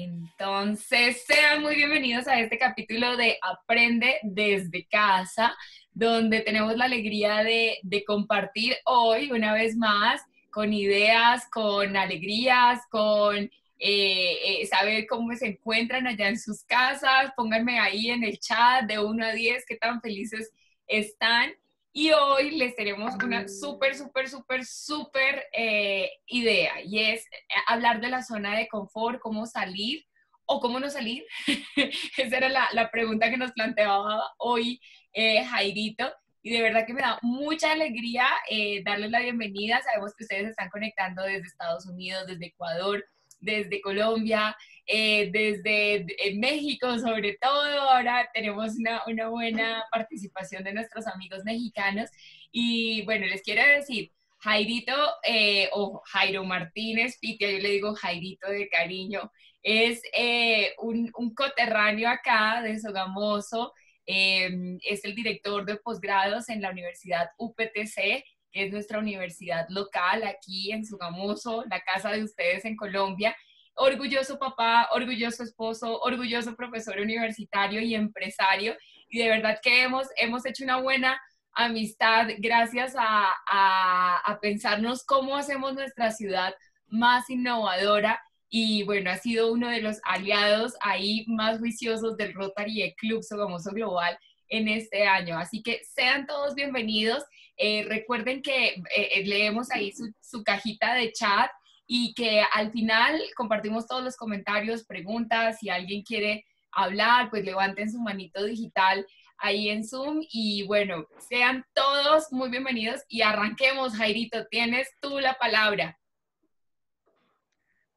Entonces, sean muy bienvenidos a este capítulo de Aprende desde casa, donde tenemos la alegría de, compartir hoy una vez más con ideas, con alegrías, con eh, eh, saber cómo se encuentran allá en sus casas. Pónganme ahí en el chat de 1 a 10 qué tan felices están. Y hoy les tenemos una súper, súper, súper, súper eh, idea y es eh, hablar de la zona de confort, cómo salir o cómo no salir. Esa era la, la, pregunta que nos planteaba hoy eh, Jairito. Y de verdad que me da mucha alegría darles la bienvenida. Sabemos que ustedes están conectando desde Estados Unidos, desde Ecuador, desde Colombia, eh, desde México sobre todo. Ahora tenemos una, una, buena participación de nuestros amigos mexicanos. Y bueno, les quiero decir, Jairito eh, o Jairo Martínez, Pitia, yo le digo Jairito de cariño, es eh, un, un, coterráneo acá de Sogamoso. es el director de posgrados en la Universidad UPTC, que es nuestra universidad local aquí en Sogamoso, la casa de ustedes en Colombia orgulloso papá, orgulloso esposo, orgulloso profesor universitario y empresario. Y de verdad que hemos, hemos hecho una buena amistad gracias a, a, pensarnos cómo hacemos nuestra ciudad más innovadora. Y bueno, ha sido uno de los aliados ahí más juiciosos del Rotary Club Sogamoso Global en este año. Así que sean todos bienvenidos. Eh, recuerden que eh, eh, leemos ahí su, cajita de chat y que al final compartimos todos los comentarios, preguntas, si alguien quiere hablar, pues levanten su manito digital ahí en Zoom y bueno, sean todos muy bienvenidos y arranquemos, Jairito, tienes tú la palabra.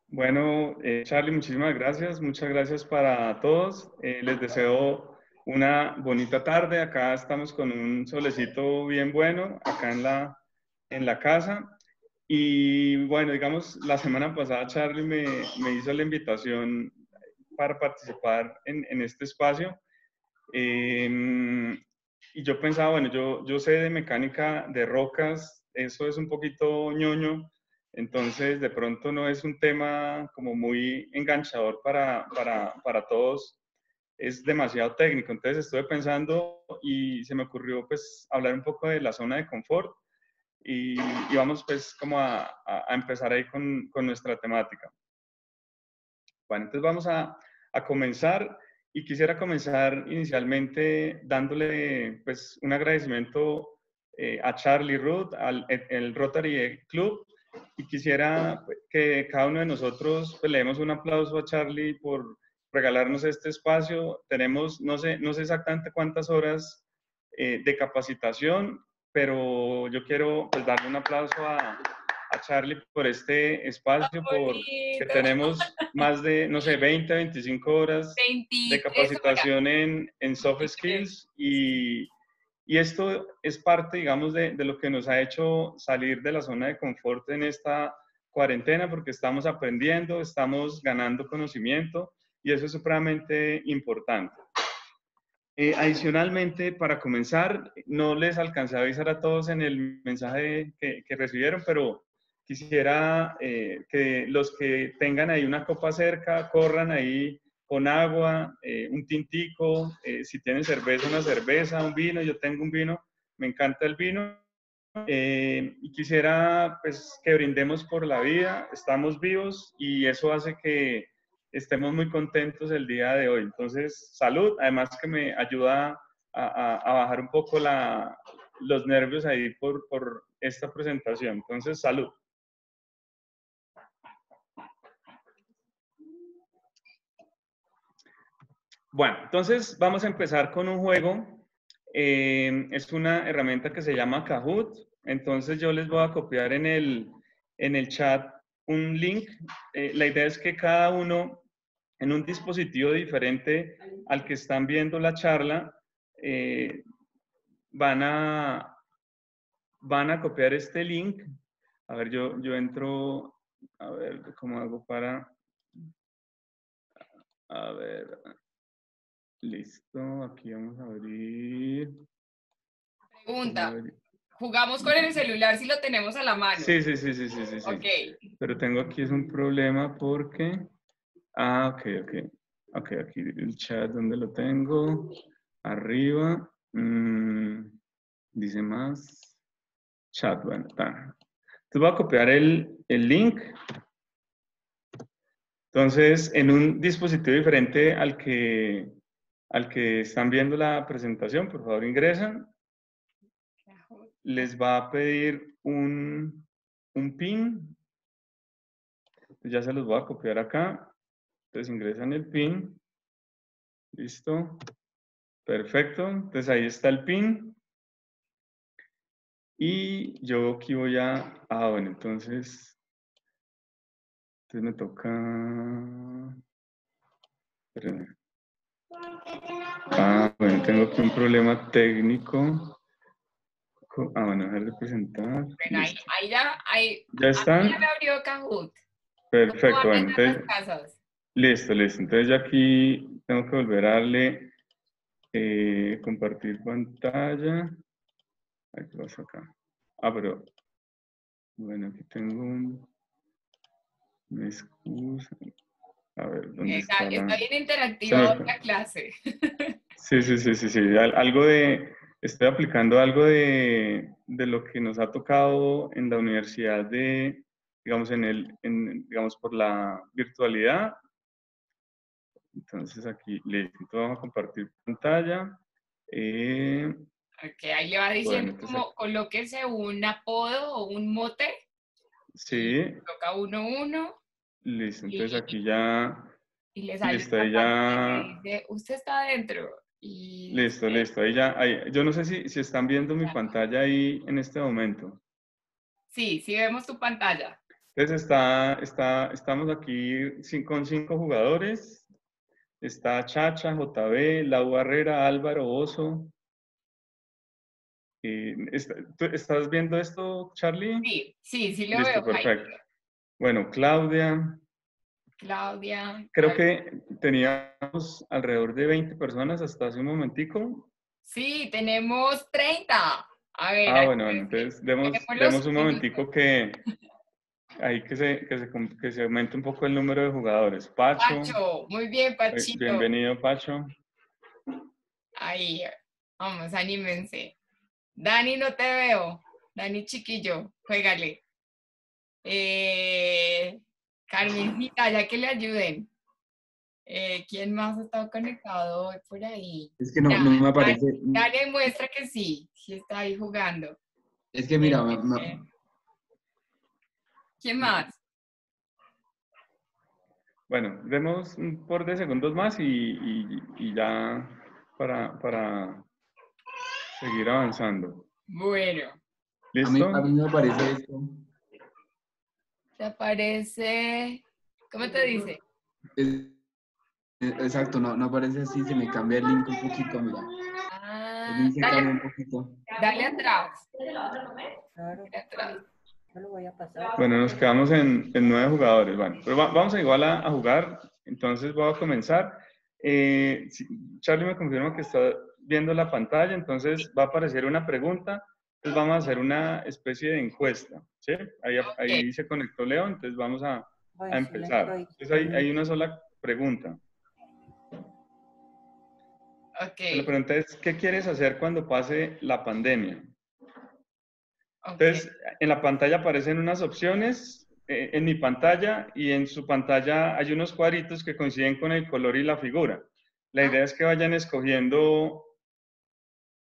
Bueno, Charlie, muchísimas gracias, muchas gracias para todos. Les deseo una bonita tarde. Acá estamos con un solecito bien bueno, acá en la, en la casa. Y bueno, digamos, la semana pasada Charlie me, me hizo la invitación para participar en, en este espacio. Em, y yo pensaba, bueno, yo, yo sé de mecánica de rocas, eso es un poquito ñoño, entonces de pronto no es un tema como muy enganchador para, para, para todos, es demasiado técnico. Entonces estuve pensando y se me ocurrió pues hablar un poco de la zona de confort y, vamos pues como a, a, empezar ahí con, con, nuestra temática. Bueno, entonces vamos a, a, comenzar y quisiera comenzar inicialmente dándole pues un agradecimiento eh, a Charlie Ruth, al el Rotary Club y quisiera que cada uno de nosotros pues, le demos un aplauso a Charlie por regalarnos este espacio. Tenemos, no sé, no sé exactamente cuántas horas eh, de capacitación, pero yo quiero pues, darle un aplauso a, a Charlie por este espacio, porque tenemos más de, no sé, 20, 25 horas de capacitación en, en soft skills. Y, y, esto es parte, digamos, de, de, lo que nos ha hecho salir de la zona de confort en esta cuarentena, porque estamos aprendiendo, estamos ganando conocimiento y eso es supremamente importante. Eh, adicionalmente, para comenzar, no les alcancé a avisar a todos en el mensaje que, recibieron, pero quisiera eh, que los que tengan ahí una copa cerca, corran ahí con agua, eh, un tintico, si tienen cerveza, una cerveza, un vino, yo tengo un vino, me encanta el vino. y quisiera pues que brindemos por la vida, estamos vivos y eso hace que estemos muy contentos el día de hoy. Entonces, salud, además que me ayuda a, bajar un poco la, los nervios ahí por, por esta presentación. Entonces, salud. Bueno, entonces vamos a empezar con un juego. Eh, es una herramienta que se llama Kahoot. Entonces yo les voy a copiar en el, en el chat un link. Eh, la idea es que cada uno en un dispositivo diferente al que están viendo la charla, eh, van, a, van a copiar este link. A ver, yo, yo entro, a ver cómo hago para... A ver, listo, aquí vamos a abrir. Pregunta. Jugamos con el celular si lo tenemos a la mano. Sí, sí, sí, sí, sí, sí. Ok. Pero tengo aquí es un problema porque... Ah, ok, ok. Ok, aquí el chat, ¿dónde lo tengo? Arriba. Mm, dice más. Chat, bueno, está. Entonces voy a copiar el, el link. Entonces, en un dispositivo diferente al que, al que están viendo la presentación, por favor ingresan. Les va a pedir un, un PIN. Ya se los voy a copiar acá. Entonces ingresan el PIN. Listo. Perfecto. Entonces ahí está el PIN. Y yo aquí voy a... Ah, bueno, entonces... Entonces me toca... Ah, bueno, tengo aquí un problema técnico. Ah, bueno, dejar de presentar. Bueno, ahí, ahí, ya, ahí, ¿Ya están? Ya me abrió Kahoot. Perfecto, bueno, entonces... Listo, listo. Entonces ya aquí tengo que volver a darle eh, compartir pantalla. Aquí pasa acá. Ah, pero bueno, aquí tengo un... Me excusa. A ver, ¿dónde está? Está, está bien interactiva la clase. Sí, sí, sí, sí, sí. Algo de... Estoy aplicando algo de, de lo que nos ha tocado en la universidad de, digamos, en el, en, digamos, por la virtualidad entonces aquí, listo, vamos a compartir pantalla. Eh, ok, ahí le va diciendo como colóquese un apodo o un mote. Sí. Coloca uno, uno. Listo, entonces aquí ya... Y le sale listo, ahí ya... Dice, usted está adentro. Y, listo, listo, ahí ya... Ahí, yo no sé si, si están viendo mi pantalla ahí en este momento. Sí, sí vemos tu pantalla. Entonces está, está, estamos aquí con cinco jugadores. Está Chacha, JB, Lau Barrera, Álvaro, Oso. ¿Estás viendo esto, Charlie? Sí, sí, sí lo veo. Perfecto. Bueno, Claudia. Claudia. Creo que teníamos alrededor de 20 personas hasta hace un momentico. Sí, tenemos 30. A ver. Ah, bueno, bueno, entonces demos, demos un momentico que, ahí que se, que, se, que se aumente un poco el número de jugadores. Pacho. Pacho, muy bien, Pachito. Bienvenido, Pacho. Ahí, vamos, anímense. Dani, no te veo. Dani Chiquillo, juégale. Eh, Carmencita, ya que le ayuden. Eh, ¿Quién más ha estado conectado hoy por ahí? Es que no, no me aparece. Dani muestra que sí, sí está ahí jugando. Es que mira, ¿Quién más? Bueno, demos un par de segundos más y, ya para, para, seguir avanzando. Bueno. ¿Listo? A mí, me aparece esto. Te aparece... ¿Cómo te dice? exacto, no, no aparece así, se me cambia el link un poquito, mira. Ah, dale, un poquito. dale atrás. Dale atrás. Bueno, nos quedamos en, nueve jugadores. Bueno, pero vamos a igual a, jugar. Entonces voy a comenzar. Eh, Charlie me confirma que está viendo la pantalla, entonces va a aparecer una pregunta. Entonces vamos a hacer una especie de encuesta. ¿sí? Ahí, ahí se conectó Leo, entonces vamos a, a empezar. Entonces hay, hay, una sola pregunta. Okay. La pregunta es, ¿qué quieres hacer cuando pase la pandemia? Entonces, en la pantalla aparecen unas opciones, eh, en mi pantalla y en su pantalla hay unos cuadritos que coinciden con el color y la figura. La idea es que vayan escogiendo...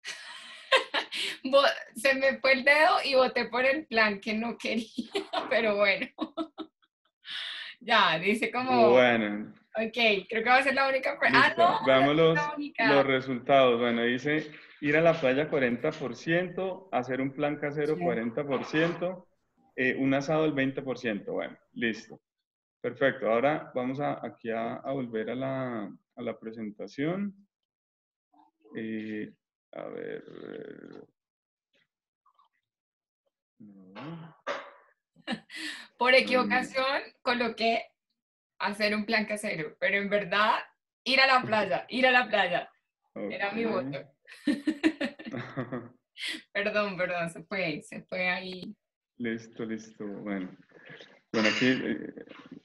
Se me fue el dedo y voté por el plan que no quería, pero bueno. ya, dice como... Bueno. Ok, creo que va a ser la única... Ah, no. Veamos los, los resultados. Bueno, dice ir a la playa 40%, hacer un plan casero 40%, eh, un asado el 20%. Bueno, listo. Perfecto. Ahora vamos a, aquí a, volver a la, a la presentación. Eh, a ver. Por equivocación coloqué hacer un plan casero, pero en verdad ir a la playa, ir a la playa. Era mi voto. perdón, perdón, se fue, se fue ahí. Listo, listo. Bueno. Bueno, aquí eh,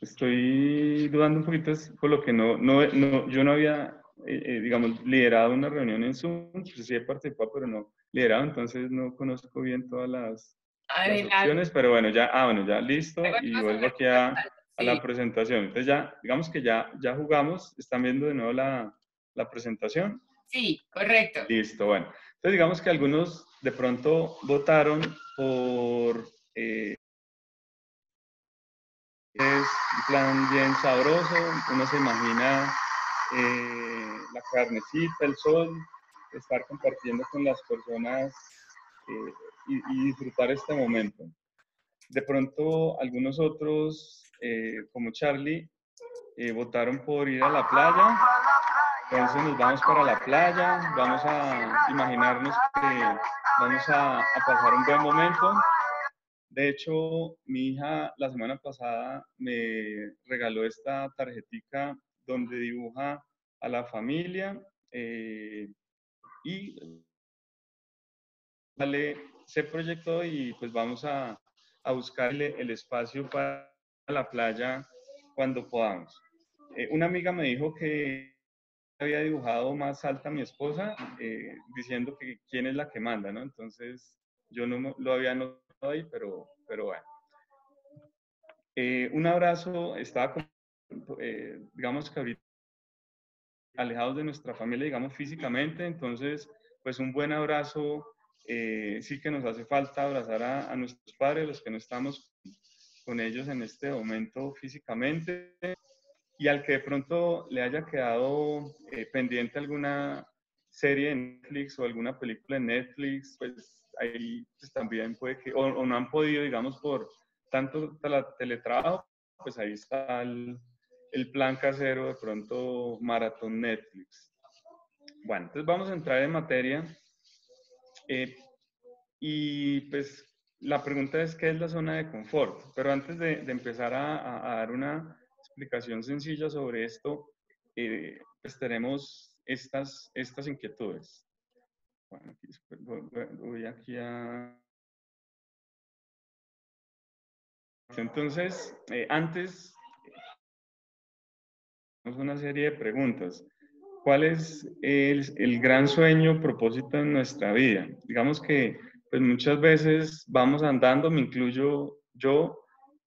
estoy dudando un poquito es por lo que no, no, no yo no había, eh, eh, digamos, liderado una reunión en Zoom, pues sí he participado, pero no liderado, entonces no conozco bien todas las, las opciones, pero bueno, ya, ah, bueno, ya listo y vuelvo aquí a, a la presentación. Entonces ya, digamos que ya, ya jugamos, están viendo de nuevo la, la presentación. Sí, correcto. Listo, bueno. Entonces digamos que algunos de pronto votaron por eh, es un plan bien sabroso, uno se imagina eh, la carnecita, el sol, estar compartiendo con las personas eh, y, y disfrutar este momento. De pronto algunos otros, eh, como Charlie, votaron por ir a la playa. Entonces nos vamos para la playa, vamos a imaginarnos que vamos a, a pasar un buen momento. De hecho, mi hija la semana pasada me regaló esta tarjetica donde dibuja a la familia eh, y vale, se proyectó y pues vamos a, a buscarle el espacio para la playa cuando podamos. Eh, una amiga me dijo que había dibujado más alta a mi esposa, eh, diciendo que quién es la que manda, ¿no? Entonces, yo no lo había notado ahí, pero, pero bueno. Eh, un abrazo, estaba, con- eh, digamos que ahorita alejados de nuestra familia, digamos físicamente, entonces, pues un buen abrazo, eh, sí que nos hace falta abrazar a, a nuestros padres, los que no estamos con ellos en este momento físicamente, y al que de pronto le haya quedado eh, pendiente alguna serie en Netflix o alguna película en Netflix, pues ahí pues, también puede que, o, o no han podido, digamos, por tanto tele- teletrabajo, pues ahí está el, el plan casero, de pronto maratón Netflix. Bueno, entonces vamos a entrar en materia. Eh, y pues la pregunta es, ¿qué es la zona de confort? Pero antes de, de empezar a, a- a dar una explicación sencilla sobre esto, eh, pues tenemos estas, estas inquietudes. Bueno, voy- voy aquí a... Entonces, eh, antes, tenemos una serie de preguntas. ¿Cuál es el, el gran sueño, propósito en nuestra vida? Digamos que pues muchas veces vamos andando, me incluyo yo,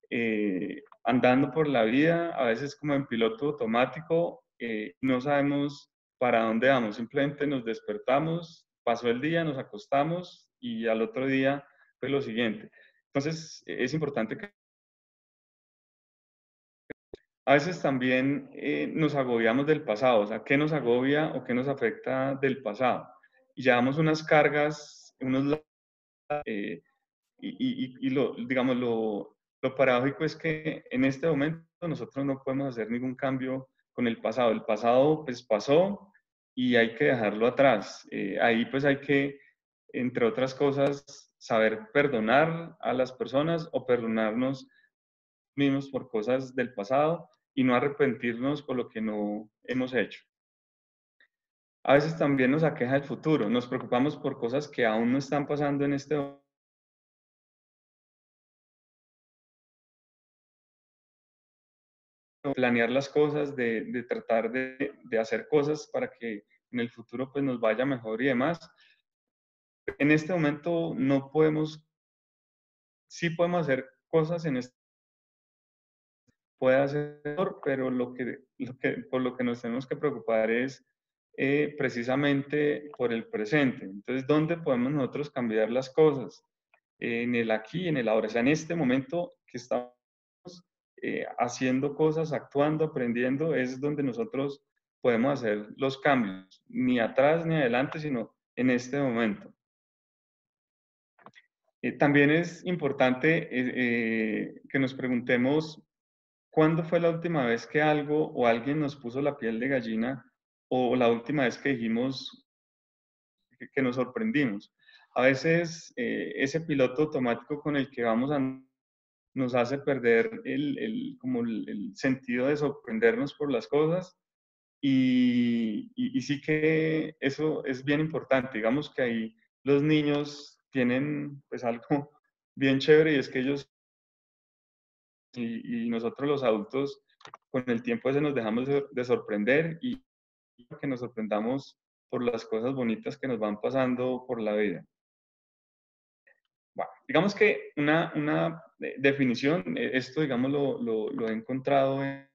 eh, andando por la vida, a veces como en piloto automático, eh, no sabemos para dónde vamos, simplemente nos despertamos, pasó el día, nos acostamos y al otro día fue lo siguiente. Entonces es importante que a veces también eh, nos agobiamos del pasado, o sea, ¿qué nos agobia o qué nos afecta del pasado? Y llevamos unas cargas, unos eh, y, y- y lo, digamos, lo, lo paradójico es que en este momento nosotros no podemos hacer ningún cambio con el pasado. El pasado pues pasó y hay que dejarlo atrás. Eh, ahí pues hay que, entre otras cosas, saber perdonar a las personas o perdonarnos mismos por cosas del pasado y no arrepentirnos por lo que no hemos hecho. A veces también nos aqueja el futuro, nos preocupamos por cosas que aún no están pasando en este planear las cosas, de, de tratar de, de, hacer cosas para que en el futuro pues nos vaya mejor y demás. En este momento no podemos, sí podemos hacer cosas en este puede hacer, pero lo que, lo que, por lo que nos tenemos que preocupar es eh, precisamente por el presente. Entonces, ¿dónde podemos nosotros cambiar las cosas? En el aquí, en el ahora. O sea, en este momento que estamos eh, haciendo cosas, actuando, aprendiendo, es donde nosotros podemos hacer los cambios, ni atrás ni adelante, sino en este momento. Eh, también es importante eh, que nos preguntemos ¿Cuándo fue la última vez que algo o alguien nos puso la piel de gallina o la última vez que dijimos que, que nos sorprendimos? A veces eh, ese piloto automático con el que vamos a, nos hace perder el, el como el, sentido de sorprendernos por las cosas y sí que eso es bien importante. Digamos que ahí los niños tienen pues algo bien chévere y es que ellos y, nosotros los adultos con el tiempo ese nos dejamos de, sorprender y que nos sorprendamos por las cosas bonitas que nos van pasando por la vida. Bueno, digamos que una, una definición, eh, esto digamos lo, he encontrado en,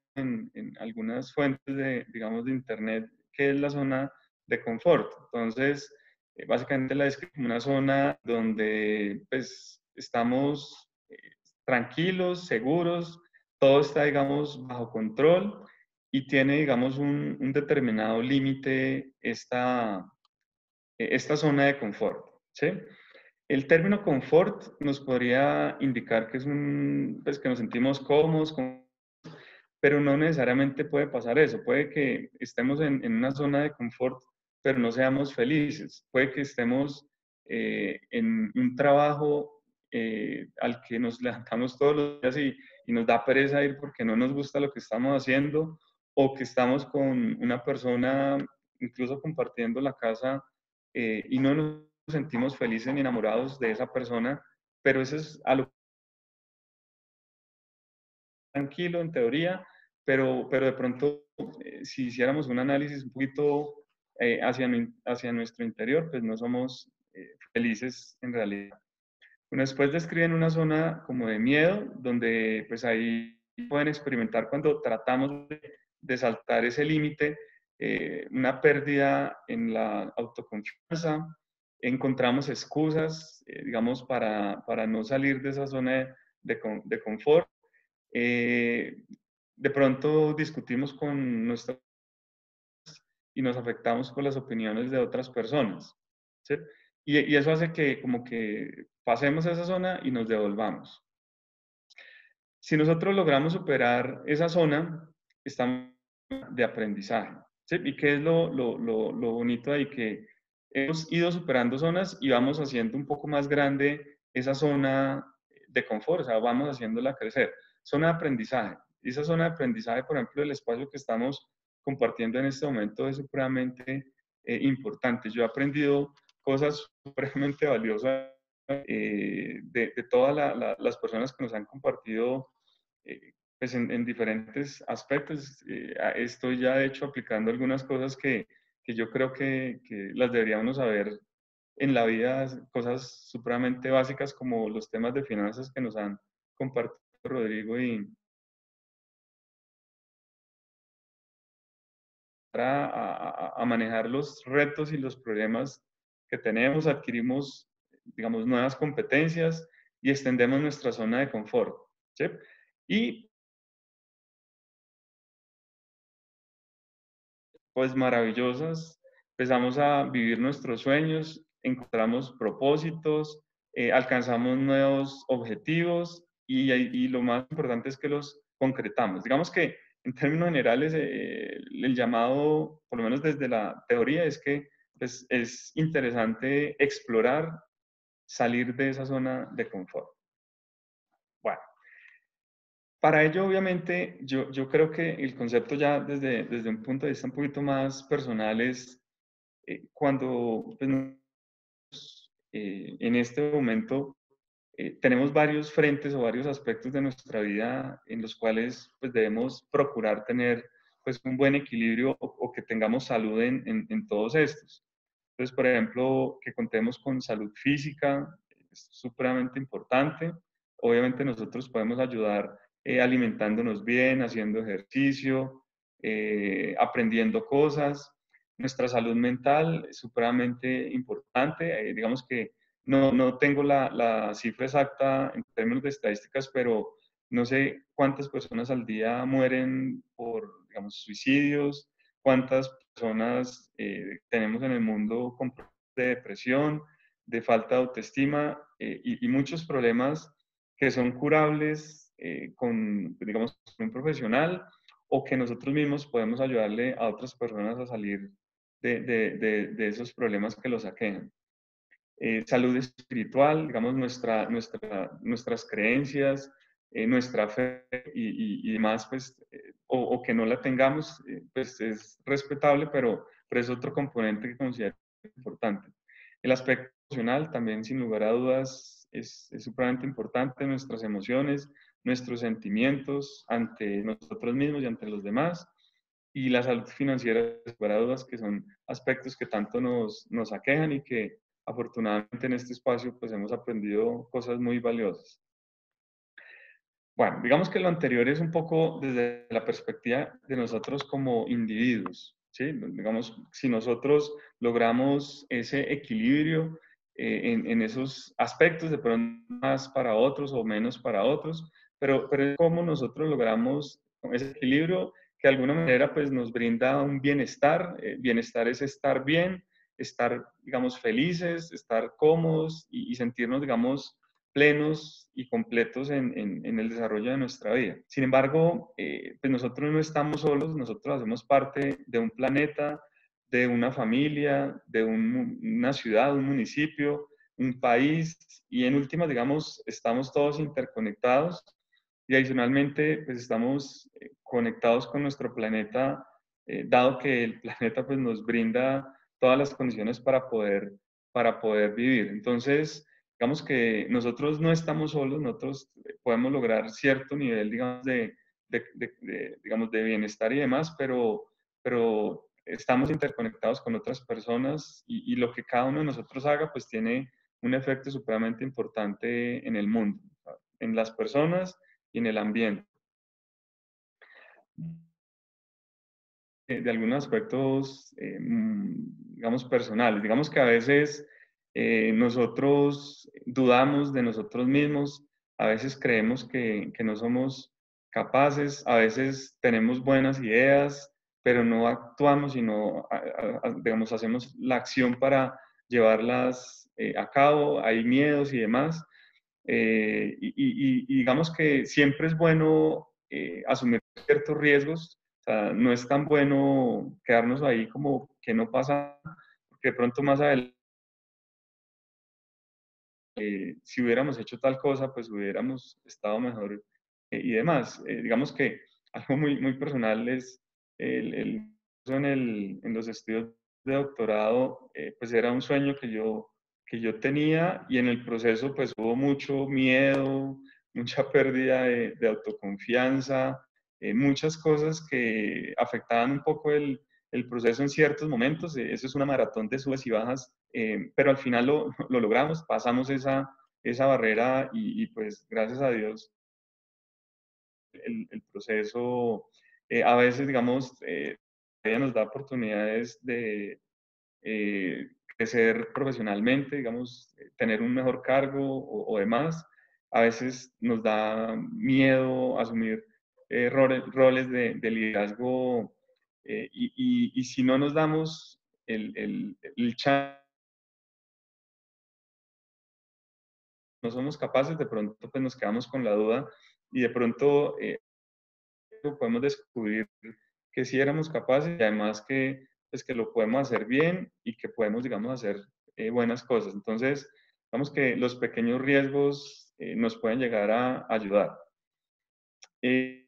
algunas fuentes de, digamos, de internet, que es la zona de confort. Entonces, eh, básicamente la describo como una zona donde pues estamos eh, tranquilos, seguros, todo está, digamos, bajo control y tiene, digamos, un, un determinado límite esta, esta zona de confort. ¿sí? El término confort nos podría indicar que es un, pues que nos sentimos cómodos, pero no necesariamente puede pasar eso. Puede que estemos en, en una zona de confort, pero no seamos felices. Puede que estemos eh, en un trabajo eh, al que nos levantamos todos los días y, y, nos da pereza ir porque no nos gusta lo que estamos haciendo, o que estamos con una persona, incluso compartiendo la casa, eh, y no nos sentimos felices ni enamorados de esa persona, pero eso es algo tranquilo en teoría, pero, pero de pronto eh, si hiciéramos un análisis un poquito eh, hacia, hacia nuestro interior, pues no somos eh, felices en realidad. Bueno, después describen una zona como de miedo, donde pues ahí pueden experimentar cuando tratamos de, saltar ese límite, una pérdida en la autoconfianza, encontramos excusas, eh, digamos, para, para, no salir de esa zona de, de, confort. Eh, de pronto discutimos con nuestras y nos afectamos con las opiniones de otras personas. ¿sí? Y, y, eso hace que como que pasemos a esa zona y nos devolvamos. Si nosotros logramos superar esa zona, estamos de aprendizaje. ¿sí? ¿Y qué es lo, lo, lo, lo bonito ahí? Que hemos ido superando zonas y vamos haciendo un poco más grande esa zona de confort, o sea, vamos haciéndola crecer. Zona de aprendizaje. Esa zona de aprendizaje, por ejemplo, el espacio que estamos compartiendo en este momento es supremamente eh, importante. Yo he aprendido cosas supremamente valiosas eh, de, todas las personas que nos han compartido eh, pues en, diferentes aspectos. estoy ya, de hecho, aplicando algunas cosas que, que yo creo que, que, las deberíamos saber en la vida, cosas supremamente básicas como los temas de finanzas que nos han compartido Rodrigo y para a, a, manejar los retos y los problemas que tenemos, adquirimos, digamos, nuevas competencias y extendemos nuestra zona de confort. ¿sí? Y pues maravillosas, empezamos a vivir nuestros sueños, encontramos propósitos, eh, alcanzamos nuevos objetivos y, lo más importante es que los concretamos. Digamos que en términos generales eh, el llamado, por lo menos desde la teoría, es que pues, es interesante explorar, salir de esa zona de confort. Bueno, para ello, obviamente, yo, yo creo que el concepto ya desde, desde un punto de vista un poquito más personal es eh, cuando pues, eh, en este momento eh, tenemos varios frentes o varios aspectos de nuestra vida en los cuales pues, debemos procurar tener pues, un buen equilibrio o, o que tengamos salud en, en, en, todos estos. Entonces, por ejemplo, que contemos con salud física, es supremamente importante. Obviamente nosotros podemos ayudar eh, alimentándonos bien, haciendo ejercicio, eh, aprendiendo cosas. Nuestra salud mental es supremamente importante. Eh, digamos que no, no tengo la, la, cifra exacta en términos de estadísticas, pero no sé cuántas personas al día mueren por, digamos, suicidios, cuántas personas tenemos en el mundo con de depresión, de falta de autoestima y muchos problemas que son curables eh, con, digamos, un profesional o que nosotros mismos podemos ayudarle a otras personas a salir de, de, de, esos problemas que los aquejan. Eh, salud espiritual, digamos, nuestra, nuestra, nuestras creencias, eh, nuestra fe y, y, demás, pues, o, o, que no la tengamos, pues es respetable, pero, pero es otro componente que considero importante. El aspecto emocional también, sin lugar a dudas, es, es supremamente importante, nuestras emociones, nuestros sentimientos ante nosotros mismos y ante los demás, y la salud financiera, para dudas, que son aspectos que tanto nos, nos aquejan y que afortunadamente en este espacio pues hemos aprendido cosas muy valiosas. Bueno, digamos que lo anterior es un poco desde la perspectiva de nosotros como individuos. ¿sí? Digamos, si nosotros logramos ese equilibrio eh, en, en, esos aspectos, de pronto más para otros o menos para otros, pero, pero cómo nosotros logramos ese equilibrio que de alguna manera pues nos brinda un bienestar. Eh, bienestar es estar bien, estar, digamos, felices, estar cómodos y, y sentirnos, digamos, plenos y completos en, en, en, el desarrollo de nuestra vida. Sin embargo, eh, pues nosotros no estamos solos, nosotros hacemos parte de un planeta, de una familia, de un, una ciudad, un municipio, un país y en última, digamos, estamos todos interconectados y adicionalmente, pues estamos eh, conectados con nuestro planeta, eh, dado que el planeta pues nos brinda todas las condiciones para poder, para poder vivir. Entonces, digamos que nosotros no estamos solos, nosotros podemos lograr cierto nivel, digamos, de, de, de, digamos, de bienestar y demás, pero, pero estamos interconectados con otras personas y, y, lo que cada uno de nosotros haga, pues tiene un efecto supremamente importante en el mundo, en las personas y en el ambiente. De algunos aspectos, eh, digamos, personales. Digamos que a veces eh, nosotros dudamos de nosotros mismos, a veces creemos que, que no somos capaces, a veces tenemos buenas ideas, pero no actuamos, sino, digamos, hacemos la acción para llevarlas eh, a cabo, hay miedos y demás. Eh, y, y, y, digamos que siempre es bueno eh, asumir ciertos riesgos, o sea, no es tan bueno quedarnos ahí como que no pasa, porque de pronto más adelante, eh, si hubiéramos hecho tal cosa, pues hubiéramos estado mejor eh, y demás. digamos que algo muy, muy personal es el, el, en, el, en los estudios de doctorado, pues era un sueño que yo que yo tenía y en el proceso pues hubo mucho miedo, mucha pérdida de, de autoconfianza, eh, muchas cosas que afectaban un poco el, el, proceso en ciertos momentos. Eh, eso es una maratón de subes y bajas, eh, pero al final lo, lo, logramos, pasamos esa, esa barrera y, y pues gracias a Dios el, el proceso eh, a veces, digamos, ella nos da oportunidades de crecer profesionalmente, digamos, eh, tener un mejor cargo o, o demás. A veces nos da miedo asumir eh, roles, roles de, de, liderazgo eh, y, y, y, si no nos damos el, el, el chance, no somos capaces, de pronto pues nos quedamos con la duda y de pronto eh, podemos descubrir que sí éramos capaces y además que pues que lo podemos hacer bien y que podemos, digamos, hacer eh, buenas cosas. Entonces, digamos que los pequeños riesgos eh, nos pueden llegar a ayudar. Eh,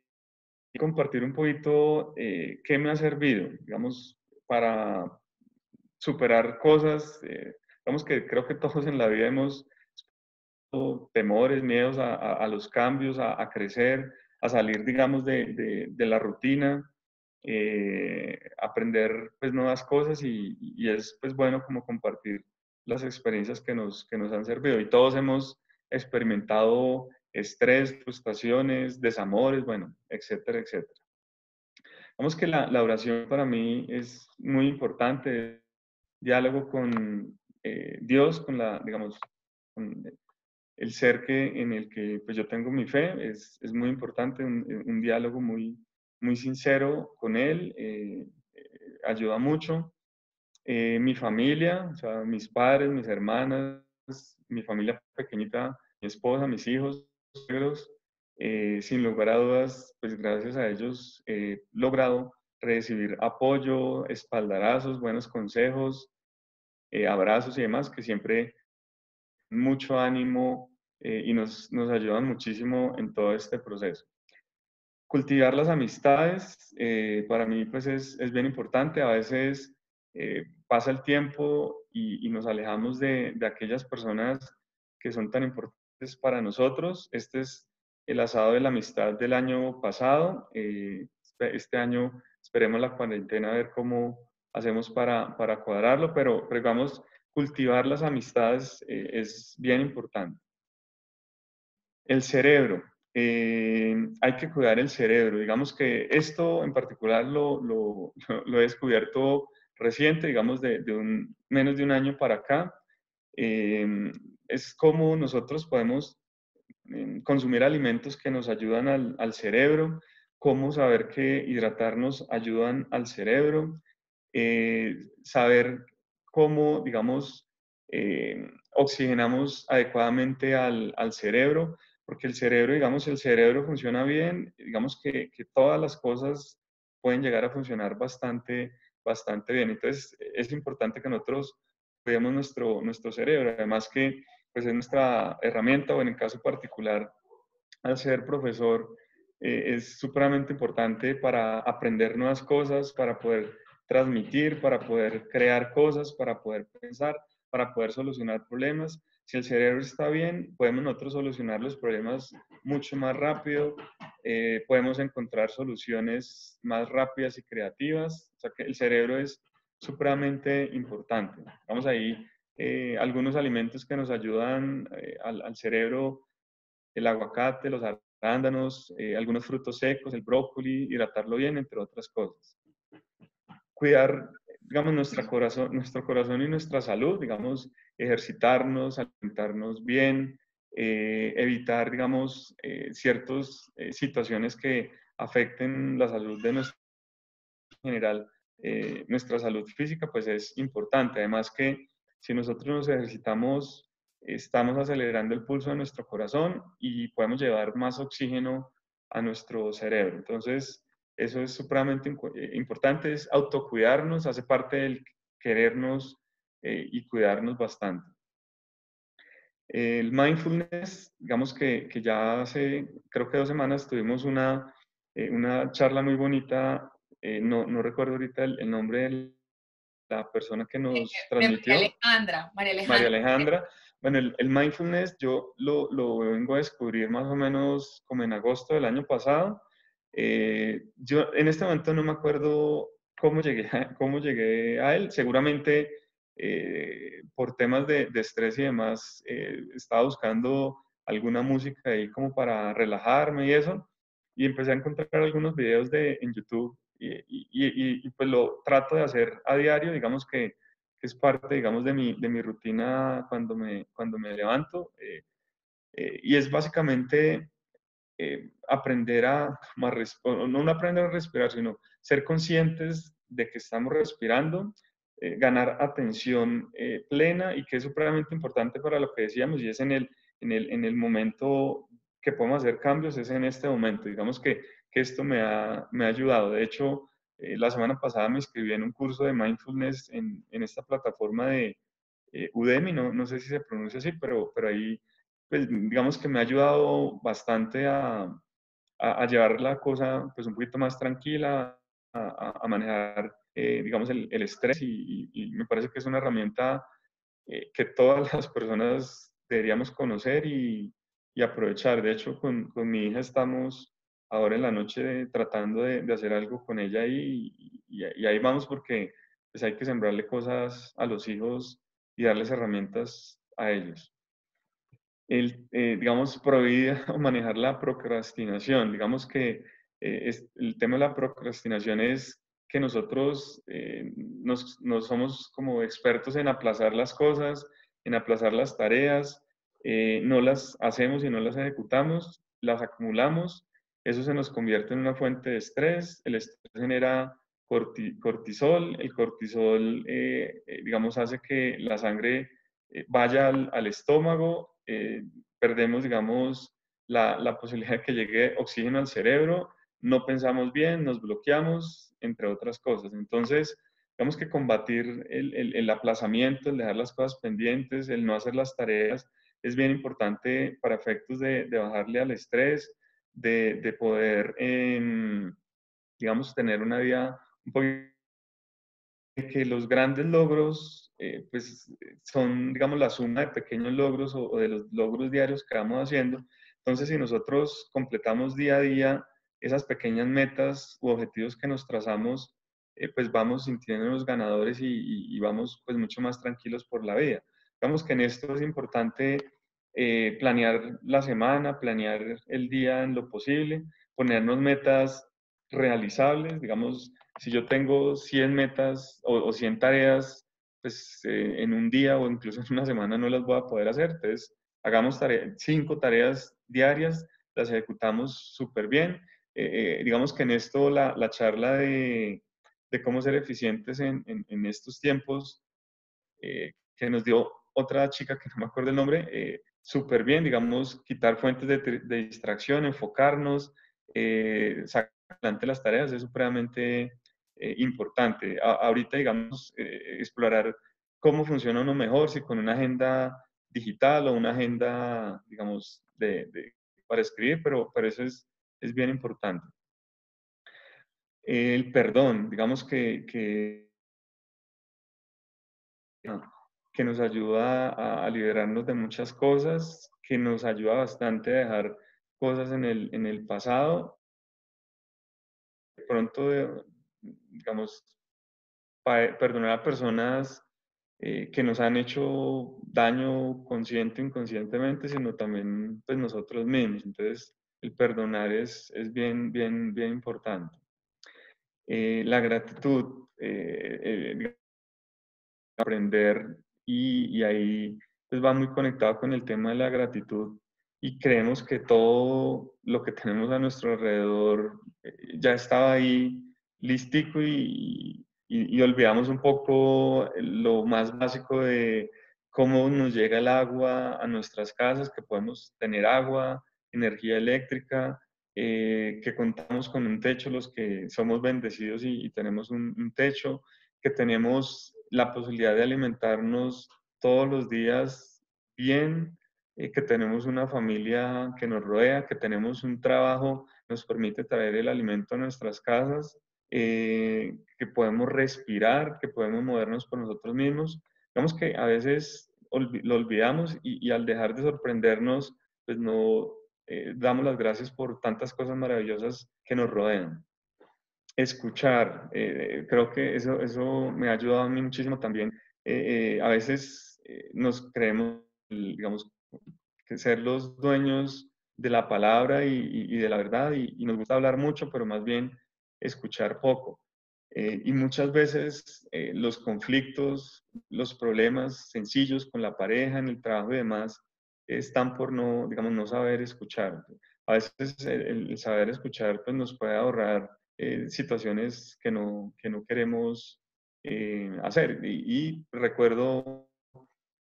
y compartir un poquito eh, qué me ha servido, digamos, para superar cosas. digamos que creo que todos en la vida hemos temores, miedos a, a, a los cambios, a, a, crecer, a salir, digamos, de, de, de la rutina eh, aprender pues nuevas cosas y, y, es pues bueno como compartir las experiencias que nos, que nos han servido y todos hemos experimentado estrés, frustraciones, desamores, bueno, etcétera, etcétera. Vamos que la, la oración para mí es muy importante, diálogo con eh, Dios, con la, digamos, con el ser que, en el que pues, yo tengo mi fe, es, es muy importante, un, un diálogo muy, muy sincero con él, eh, eh, ayuda mucho. Eh, mi familia, o sea, mis padres, mis hermanas, mi familia pequeñita, mi esposa, mis hijos, eh, sin lugar a dudas, pues gracias a ellos he logrado recibir apoyo, espaldarazos, buenos consejos, abrazos y demás, que siempre mucho ánimo y nos, nos ayudan muchísimo en todo este proceso cultivar las amistades, eh, para mí pues es, es, bien importante. A veces eh, pasa el tiempo y, nos alejamos de, de, aquellas personas que son tan importantes para nosotros. Este es el asado de la amistad del año pasado. Eh, este año esperemos la cuarentena a ver cómo hacemos para, para cuadrarlo, pero, pero digamos, cultivar las amistades es bien importante. El cerebro. Eh, hay que cuidar el cerebro. Digamos que esto en particular lo, lo, lo he descubierto reciente, digamos de, menos de un año para acá. Eh, es como nosotros podemos consumir alimentos que nos ayudan al, cerebro, cómo saber que hidratarnos ayudan al cerebro, eh, saber cómo, digamos, eh, oxigenamos adecuadamente al, cerebro, porque el cerebro, digamos, el cerebro funciona bien, digamos que, que, todas las cosas pueden llegar a funcionar bastante, bastante bien. Entonces, es importante que nosotros cuidemos nuestro, nuestro cerebro, además que pues es nuestra herramienta o en el caso particular, al ser profesor, eh, es supremamente importante para aprender nuevas cosas, para poder transmitir, para poder crear cosas, para poder pensar, para poder solucionar problemas. Si el cerebro está bien, podemos nosotros solucionar los problemas mucho más rápido, eh, podemos encontrar soluciones más rápidas y creativas. O sea que el cerebro es supremamente importante. Vamos ahí eh, algunos alimentos que nos ayudan eh, al, al, cerebro, el aguacate, los arándanos, eh, algunos frutos secos, el brócoli, hidratarlo bien, entre otras cosas. Cuidar, digamos, nuestra corazón, nuestro corazón y nuestra salud, digamos, ejercitarnos, alimentarnos bien, eh, evitar, digamos, eh, ciertas situaciones que afecten la salud de nuestra en general, nuestra salud física, pues es importante. Además que si nosotros nos ejercitamos, estamos acelerando el pulso de nuestro corazón y podemos llevar más oxígeno a nuestro cerebro. Entonces, eso es supremamente eh, importante, es autocuidarnos, hace parte del querernos eh, y cuidarnos bastante. El mindfulness, digamos que, que, ya hace, creo que dos semanas tuvimos una, eh, una charla muy bonita, eh, no, no, recuerdo ahorita el, el nombre del la persona que nos transmitió. María Alejandra. María Alejandra. María Alejandra. Bueno, el, el mindfulness yo lo, lo, vengo a descubrir más o menos como en agosto del año pasado. Eh, yo en este momento no me acuerdo cómo llegué, a, cómo llegué a él. Seguramente eh, por temas de, de, estrés y demás, eh, estaba buscando alguna música ahí como para relajarme y eso. Y empecé a encontrar algunos videos de, en YouTube y, y, y, pues lo trato de hacer a diario, digamos que, que es parte, digamos, de mi, de mi rutina cuando me, cuando me levanto. Eh, eh, y es básicamente eh, aprender a, no aprender a respirar, sino ser conscientes de que estamos respirando, eh, ganar atención plena y que es supremamente importante para lo que decíamos y es en el, en el, en el momento que podemos hacer cambios, es en este momento. Digamos que que esto me ha, me ha ayudado. De hecho, eh, la semana pasada me inscribí en un curso de mindfulness en, en esta plataforma de eh, Udemy, no, no, sé si se pronuncia así, pero, pero ahí, pues, digamos que me ha ayudado bastante a, a, a llevar la cosa pues, un poquito más tranquila, a, a manejar, eh, digamos, el, el estrés y, y, me parece que es una herramienta eh, que todas las personas deberíamos conocer y, y aprovechar. De hecho, con, con mi hija estamos ahora en la noche tratando de, de hacer algo con ella y, y, ahí vamos porque pues hay que sembrarle cosas a los hijos y darles herramientas a ellos. El, eh, digamos, prohibir o manejar la procrastinación. Digamos que eh, es, el tema de la procrastinación es que nosotros eh, nos, nos, somos como expertos en aplazar las cosas, en aplazar las tareas, eh, no las hacemos y no las ejecutamos, las acumulamos eso se nos convierte en una fuente de estrés, el estrés genera cortisol, el cortisol, eh, eh, digamos, hace que la sangre vaya al, al estómago, eh, perdemos, digamos, la, la, posibilidad de que llegue oxígeno al cerebro, no pensamos bien, nos bloqueamos, entre otras cosas. Entonces, tenemos que combatir el, el, aplazamiento, el dejar las cosas pendientes, el no hacer las tareas, es bien importante para efectos de, de bajarle al estrés, de, de poder, eh, digamos, tener una vida un poquito que los grandes logros, eh, pues son, digamos, la suma de pequeños logros o, de los logros diarios que vamos haciendo, Entonces, si nosotros completamos día a día esas pequeñas metas u objetivos que nos trazamos, eh, pues vamos sintiéndonos ganadores y, vamos pues mucho más tranquilos por la vida. Digamos que en esto es importante eh, planear la semana, planear el día en lo posible, ponernos metas realizables, digamos, si yo tengo 100 metas o, 100 tareas, pues eh, en un día o incluso en una semana no las voy a poder hacer, entonces hagamos tare cinco tareas diarias, las ejecutamos súper bien. Eh, digamos que en esto la, la charla de, de, cómo ser eficientes en, en, estos tiempos que nos dio otra chica que no me acuerdo el nombre, súper bien, digamos, quitar fuentes de, de distracción, enfocarnos, eh, sacar adelante las tareas es supremamente eh, importante. ahorita, digamos, eh, explorar cómo funciona uno mejor, si con una agenda digital o una agenda, digamos, de, para escribir, pero, pero eso es, es bien importante. El perdón, digamos que, que que nos ayuda a, liberarnos de muchas cosas, que nos ayuda bastante a dejar cosas en el, en el pasado. De pronto, digamos, perdonar a personas eh, que nos han hecho daño consciente o inconscientemente, sino también pues, nosotros mismos. Entonces, el perdonar es, es bien, bien, bien importante. Eh, la gratitud, eh, aprender y, ahí pues va muy conectado con el tema de la gratitud y creemos que todo lo que tenemos a nuestro alrededor eh, ya estaba ahí listico y, y, olvidamos un poco lo más básico de cómo nos llega el agua a nuestras casas, que podemos tener agua, energía eléctrica, eh, que contamos con un techo, los que somos bendecidos y, tenemos un, un, techo, que tenemos la posibilidad de alimentarnos todos los días bien, eh, que tenemos una familia que nos rodea, que tenemos un trabajo nos permite traer el alimento a nuestras casas, eh, que podemos respirar, que podemos movernos por nosotros mismos. Digamos que a veces lo olvidamos y, al dejar de sorprendernos, pues no eh, damos las gracias por tantas cosas maravillosas que nos rodean escuchar. Eh, creo que eso, eso me ha ayudado a mí muchísimo también. A veces nos creemos, digamos, que ser los dueños de la palabra y, de la verdad y, nos gusta hablar mucho, pero más bien escuchar poco. y muchas veces los conflictos, los problemas sencillos con la pareja, en el trabajo y demás, están por no, digamos, no saber escuchar. A veces el, saber escuchar pues, nos puede ahorrar eh, situaciones que no, que no queremos eh, hacer. Y, recuerdo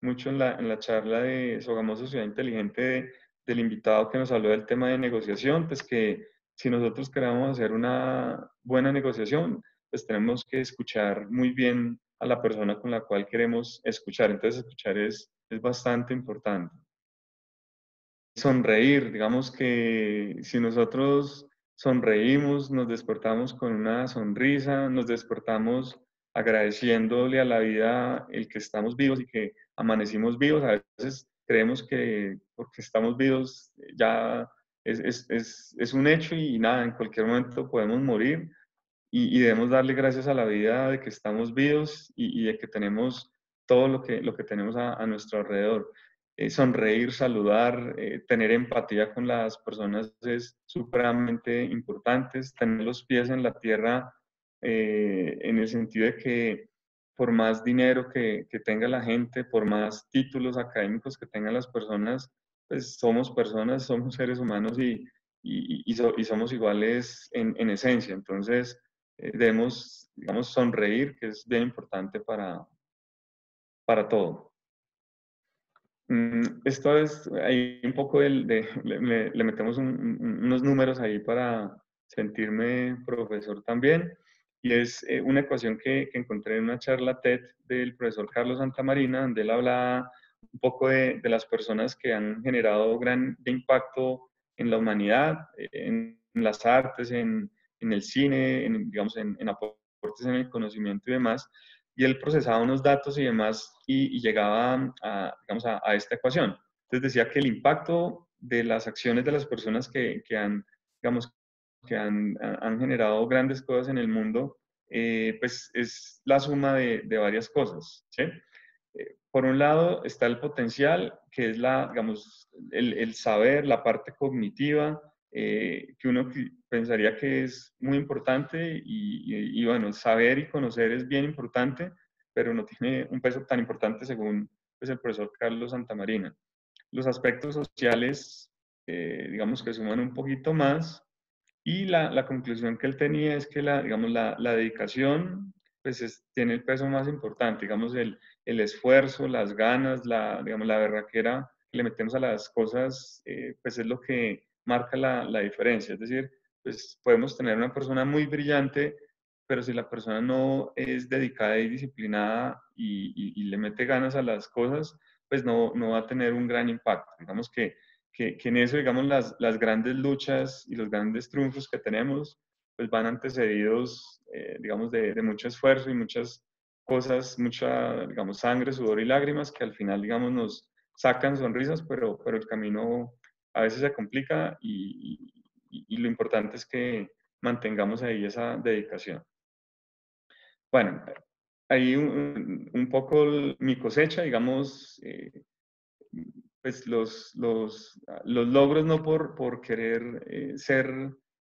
mucho en la, en la charla de Sogamos Sociedad Inteligente del invitado que nos habló del tema de negociación, pues que si nosotros queremos hacer una buena negociación, pues tenemos que escuchar muy bien a la persona con la cual queremos escuchar. Entonces, escuchar es, es bastante importante. Sonreír, digamos que si nosotros sonreímos, nos despertamos con una sonrisa, nos despertamos agradeciéndole a la vida el que estamos vivos y que amanecimos vivos. A veces creemos que porque estamos vivos ya es, es, es, un hecho y nada, en cualquier momento podemos morir y, debemos darle gracias a la vida de que estamos vivos y, de que tenemos todo lo que, lo que tenemos a, nuestro alrededor. Eh, sonreír, saludar, eh, tener empatía con las personas es supremamente importante, tener los pies en la tierra eh, en el sentido de que por más dinero que, que, tenga la gente, por más títulos académicos que tengan las personas, pues somos personas, somos seres humanos y, y, y, somos iguales en, en, esencia. Entonces, debemos, digamos, sonreír, que es bien importante para, para todo. Mm, esto es ahí un poco de, le, metemos unos números ahí para sentirme profesor también. Y es eh, una ecuación que, que, encontré en una charla TED del profesor Carlos Santamarina, donde él habla un poco de, de las personas que han generado gran impacto en la humanidad, en, las artes, en, en el cine, en, digamos, en, aportes en el conocimiento y demás y él procesaba unos datos y demás y, llegaba a, digamos, a, esta ecuación. Entonces decía que el impacto de las acciones de las personas que, que han, digamos, que han, han, generado grandes cosas en el mundo, eh, pues es la suma de, de varias cosas. ¿sí? Por un lado está el potencial, que es la, digamos, el, el saber, la parte cognitiva, eh, que uno pensaría que es muy importante y, y, bueno, saber y conocer es bien importante, pero no tiene un peso tan importante según pues, el profesor Carlos Santamarina. Los aspectos sociales, eh, digamos que suman un poquito más y la, la, conclusión que él tenía es que la, digamos, la, la dedicación pues es, tiene el peso más importante, digamos, el, el esfuerzo, las ganas, la, digamos, la berraquera que le metemos a las cosas, eh, pues es lo que marca la, la, diferencia. Es decir, pues podemos tener una persona muy brillante, pero si la persona no es dedicada y disciplinada y, y, y le mete ganas a las cosas, pues no, no, va a tener un gran impacto. Digamos que, que, que en eso, digamos, las, las, grandes luchas y los grandes triunfos que tenemos, pues van antecedidos, eh, digamos, de, de, mucho esfuerzo y muchas cosas, mucha, digamos, sangre, sudor y lágrimas que al final, digamos, nos sacan sonrisas, pero, pero el camino a veces se complica y, lo importante es que mantengamos ahí esa dedicación. Bueno, ahí un, poco mi cosecha, digamos, eh, pues los, los, los, logros no por, por querer eh, ser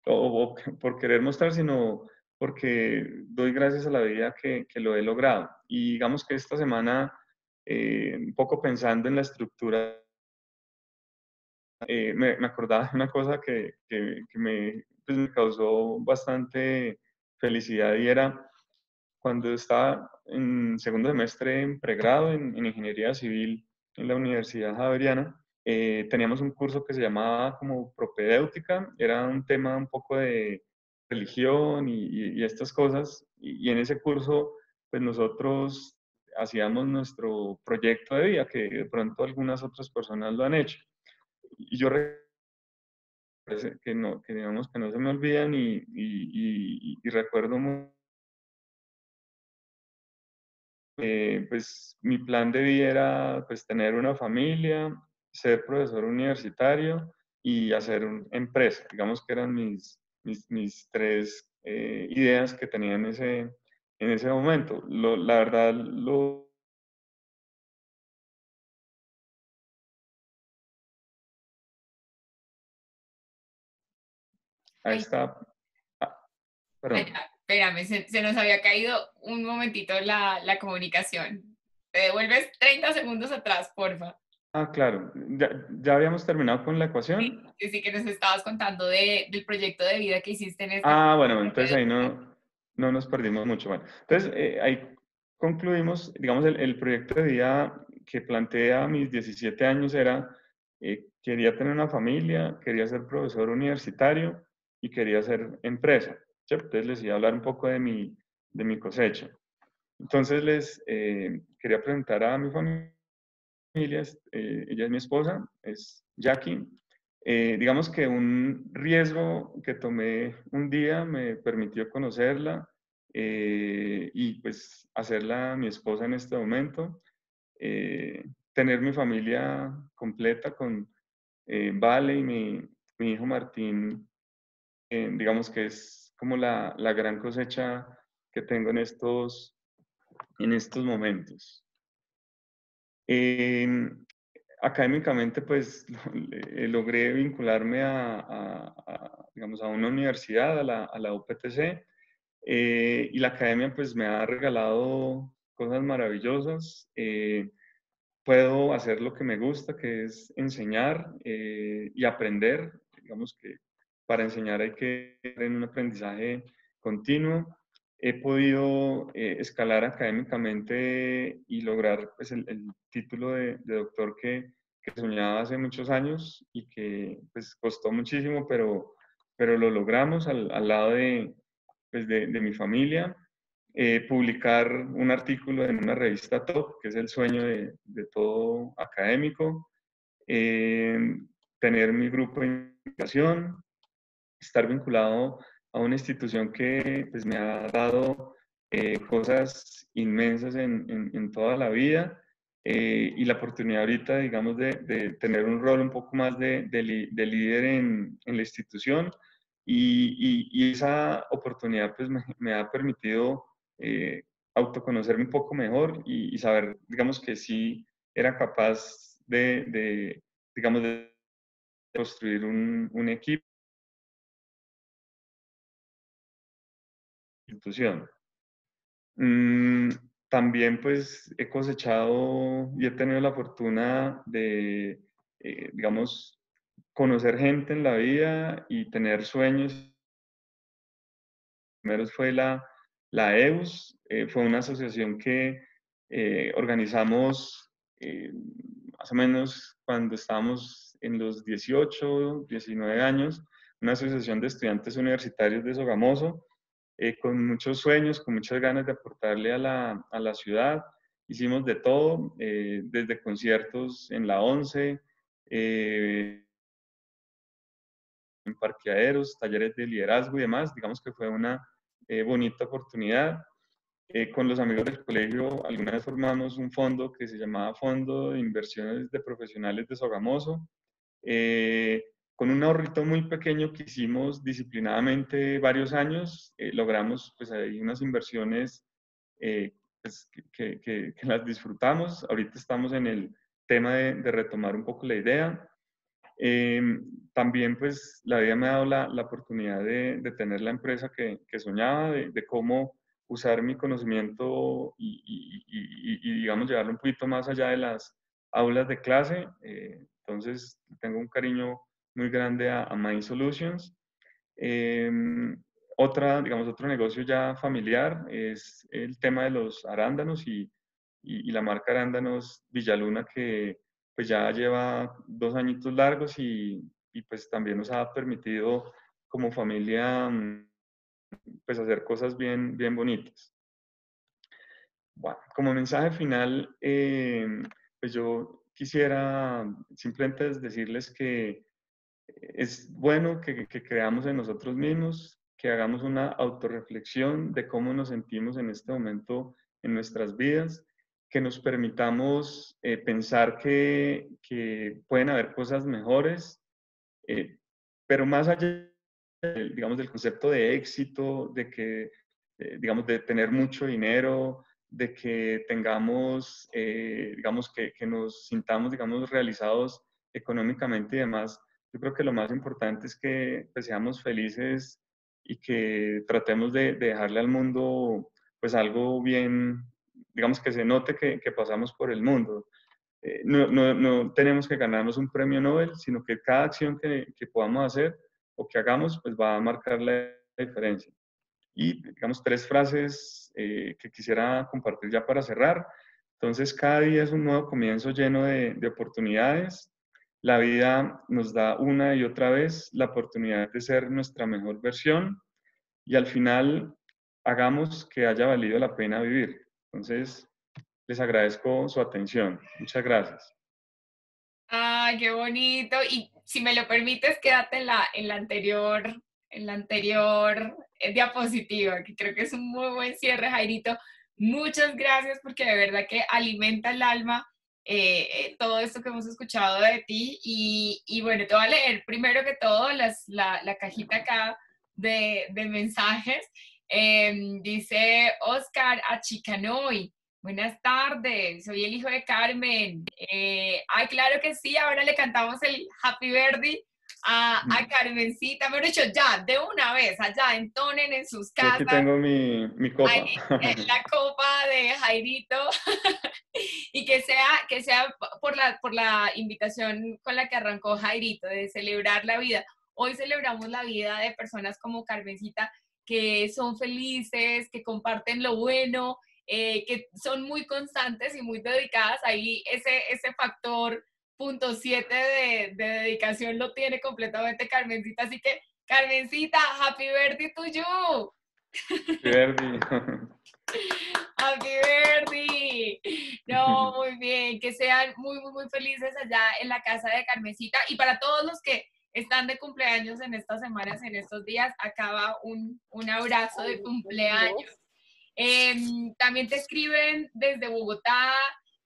o, o, por querer mostrar, sino porque doy gracias a la vida que, que lo he logrado. Y digamos que esta semana, eh, un poco pensando en la estructura eh, me, me, acordaba de una cosa que, que, que me, pues me, causó bastante felicidad y era cuando estaba en segundo semestre en pregrado en, en Ingeniería Civil en la Universidad Javeriana, eh, teníamos un curso que se llamaba como propedéutica, era un tema un poco de religión y, y, y estas cosas, y, y en ese curso pues nosotros hacíamos nuestro proyecto de vida, que de pronto algunas otras personas lo han hecho y yo que no, que digamos que no se me olvidan y, recuerdo muy, eh, pues mi plan de vida era pues tener una familia, ser profesor universitario y hacer una empresa. Digamos que eran mis, mis, mis tres eh, ideas que tenía en ese, en ese momento. Lo, la verdad, lo, Ahí está. Ah, perdón. espérame, se, se, nos había caído un momentito la, la, comunicación. Te devuelves 30 segundos atrás, porfa. Ah, claro. ¿Ya, ya habíamos terminado con la ecuación? Sí, sí, que nos estabas contando de, del proyecto de vida que hiciste en este Ah, bueno, entonces ahí no, no nos perdimos mucho. Bueno, entonces eh, ahí concluimos, digamos, el, el, proyecto de vida que planteé a mis 17 años era, eh, quería tener una familia, quería ser profesor universitario, y quería hacer empresa. ¿cierto? Entonces les iba a hablar un poco de mi, de mi cosecha. Entonces les eh, quería presentar a mi familia, eh, ella es mi esposa, es Jackie. Eh, digamos que un riesgo que tomé un día me permitió conocerla eh, y pues hacerla mi esposa en este momento. Eh, tener mi familia completa con Vale y mi, mi hijo Martín eh, digamos que es como la, la, gran cosecha que tengo en estos, en estos momentos. Eh, académicamente, pues logré vincularme a, a, digamos, a una universidad, a la, a UPTC, eh, y la academia pues me ha regalado cosas maravillosas. Eh, puedo hacer lo que me gusta, que es enseñar eh, y aprender. Digamos que para enseñar hay que en un aprendizaje continuo. He podido eh, escalar académicamente y lograr pues, el, el título de, de doctor que, que, soñaba hace muchos años y que pues, costó muchísimo, pero, pero lo logramos al, al lado de, pues, de, de, mi familia. Eh, publicar un artículo en una revista top, que es el sueño de, todo académico. Eh, tener mi grupo de investigación, estar vinculado a una institución que pues, me ha dado eh, cosas inmensas en, en, toda la vida eh, y la oportunidad ahorita, digamos, de, de, tener un rol un poco más de, de, de líder en, en, la institución y, y, esa oportunidad pues me, ha permitido eh, autoconocerme un poco mejor y, y, saber, digamos, que sí era capaz de, digamos, de construir un, un equipo. Mm, también pues he cosechado y he tenido la fortuna de, eh, digamos, conocer gente en la vida y tener sueños. Primero fue la, la EUS, eh, fue una asociación que eh, organizamos más o menos cuando estábamos en los 18, 19 años, una asociación de estudiantes universitarios de Sogamoso, eh, con muchos sueños, con muchas ganas de aportarle a la, a la ciudad. Hicimos de todo, eh, desde conciertos en la 11, eh, en parqueaderos, talleres de liderazgo y demás. Digamos que fue una eh, bonita oportunidad. con los amigos del colegio, alguna vez formamos un fondo que se llamaba Fondo de Inversiones de Profesionales de Sogamoso con un ahorrito muy pequeño que hicimos disciplinadamente varios años, eh, logramos pues ahí unas inversiones eh, pues, que, que, que, las disfrutamos. Ahorita estamos en el tema de, de retomar un poco la idea. Eh, también pues la vida me ha dado la, la oportunidad de, de, tener la empresa que, que soñaba, de, de, cómo usar mi conocimiento y, y, y, y, digamos llevarlo un poquito más allá de las aulas de clase. Eh, entonces tengo un cariño muy grande a, a Mind Solutions. Eh, otra, digamos, otro negocio ya familiar es el tema de los arándanos y, y, y, la marca Arándanos Villaluna que pues ya lleva dos añitos largos y, y pues también nos ha permitido como familia pues hacer cosas bien, bien bonitas. Bueno, como mensaje final, eh, pues yo quisiera simplemente decirles que es bueno que, que, creamos en nosotros mismos, que hagamos una autorreflexión de cómo nos sentimos en este momento en nuestras vidas, que nos permitamos eh, pensar que, que, pueden haber cosas mejores, eh, pero más allá, digamos, del concepto de éxito, de que, eh, digamos, de tener mucho dinero, de que tengamos, eh, digamos, que, que nos sintamos, digamos, realizados económicamente y demás, yo creo que lo más importante es que pues, seamos felices y que tratemos de, de, dejarle al mundo pues algo bien, digamos que se note que, que pasamos por el mundo. Eh, no, no, no, tenemos que ganarnos un premio Nobel, sino que cada acción que, que podamos hacer o que hagamos pues va a marcar la diferencia. Y digamos tres frases eh, que quisiera compartir ya para cerrar. Entonces, cada día es un nuevo comienzo lleno de, de oportunidades, la vida nos da una y otra vez la oportunidad de ser nuestra mejor versión y al final hagamos que haya valido la pena vivir. Entonces, les agradezco su atención. Muchas gracias. Ay, qué bonito. Y si me lo permites, quédate en la, en la anterior, en la anterior eh, diapositiva, que creo que es un muy buen cierre, Jairito. Muchas gracias porque de verdad que alimenta el alma eh, eh, todo esto que hemos escuchado de ti. Y, y, bueno, te voy a leer primero que todo la, cajita acá de, de mensajes. Eh, dice Oscar Achicanoy. Buenas tardes, soy el hijo de Carmen. Eh, ay, claro que sí, ahora le cantamos el Happy Birthday a, a Carmencita. Me dicho ya, de una vez, allá, entonen en sus casas. Yo aquí tengo mi, mi copa. Ahí, la copa de Jairito. y que sea, que sea por, la, por la invitación con la que arrancó Jairito, de celebrar la vida. Hoy celebramos la vida de personas como Carmencita, que son felices, que comparten lo bueno, eh, que son muy constantes y muy dedicadas. Ahí ese, ese factor punto 7 de, de, dedicación lo tiene completamente Carmencita. Así que, Carmencita, happy birthday to you. Happy birthday. Happy birthday. No, muy bien. Que sean muy, muy, muy felices allá en la casa de Carmencita. Y para todos los que están de cumpleaños en estas semanas, en estos días, acaba un, un abrazo de cumpleaños. Eh, también te escriben desde Bogotá,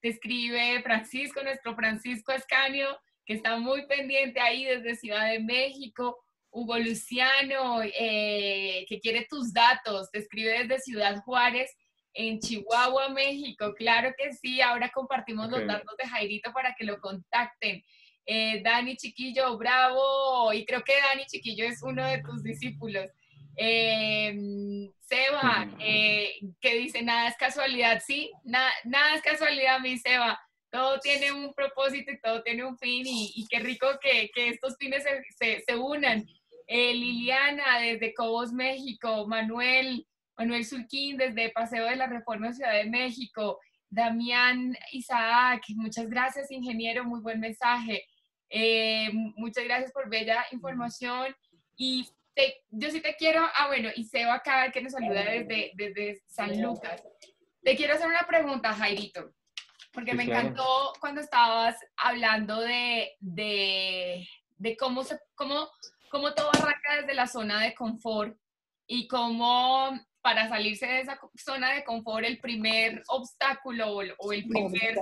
te escribe Francisco, nuestro Francisco Escanio, que está muy pendiente ahí desde Ciudad de México. Hugo Luciano, eh, que quiere tus datos, te escribe desde Ciudad Juárez, en Chihuahua, México. Claro que sí, ahora compartimos los datos de Jairito para que lo contacten. Eh, Dani Chiquillo, bravo, y creo que Dani Chiquillo es uno de tus discípulos. Eh, Seba, que dice, nada es casualidad, sí, nada es casualidad, mi Seba. Todo tiene un propósito y todo tiene un fin y, qué rico que, que estos fines se, se, unan. Eh, Liliana desde Cobos, México, Manuel, Manuel Surquín desde Paseo de la Reforma Ciudad de México, Damián Isaac, muchas gracias ingeniero, muy buen mensaje. Eh, muchas gracias por bella información y yo sí te quiero, ah bueno, y Seba acá que nos saluda desde, desde San Lucas. Te quiero hacer una pregunta, Jairito porque me encantó cuando estabas hablando de, de, de cómo, se, cómo, cómo todo arranca desde la zona de confort y cómo para salirse de esa zona de confort el primer obstáculo o, el primer,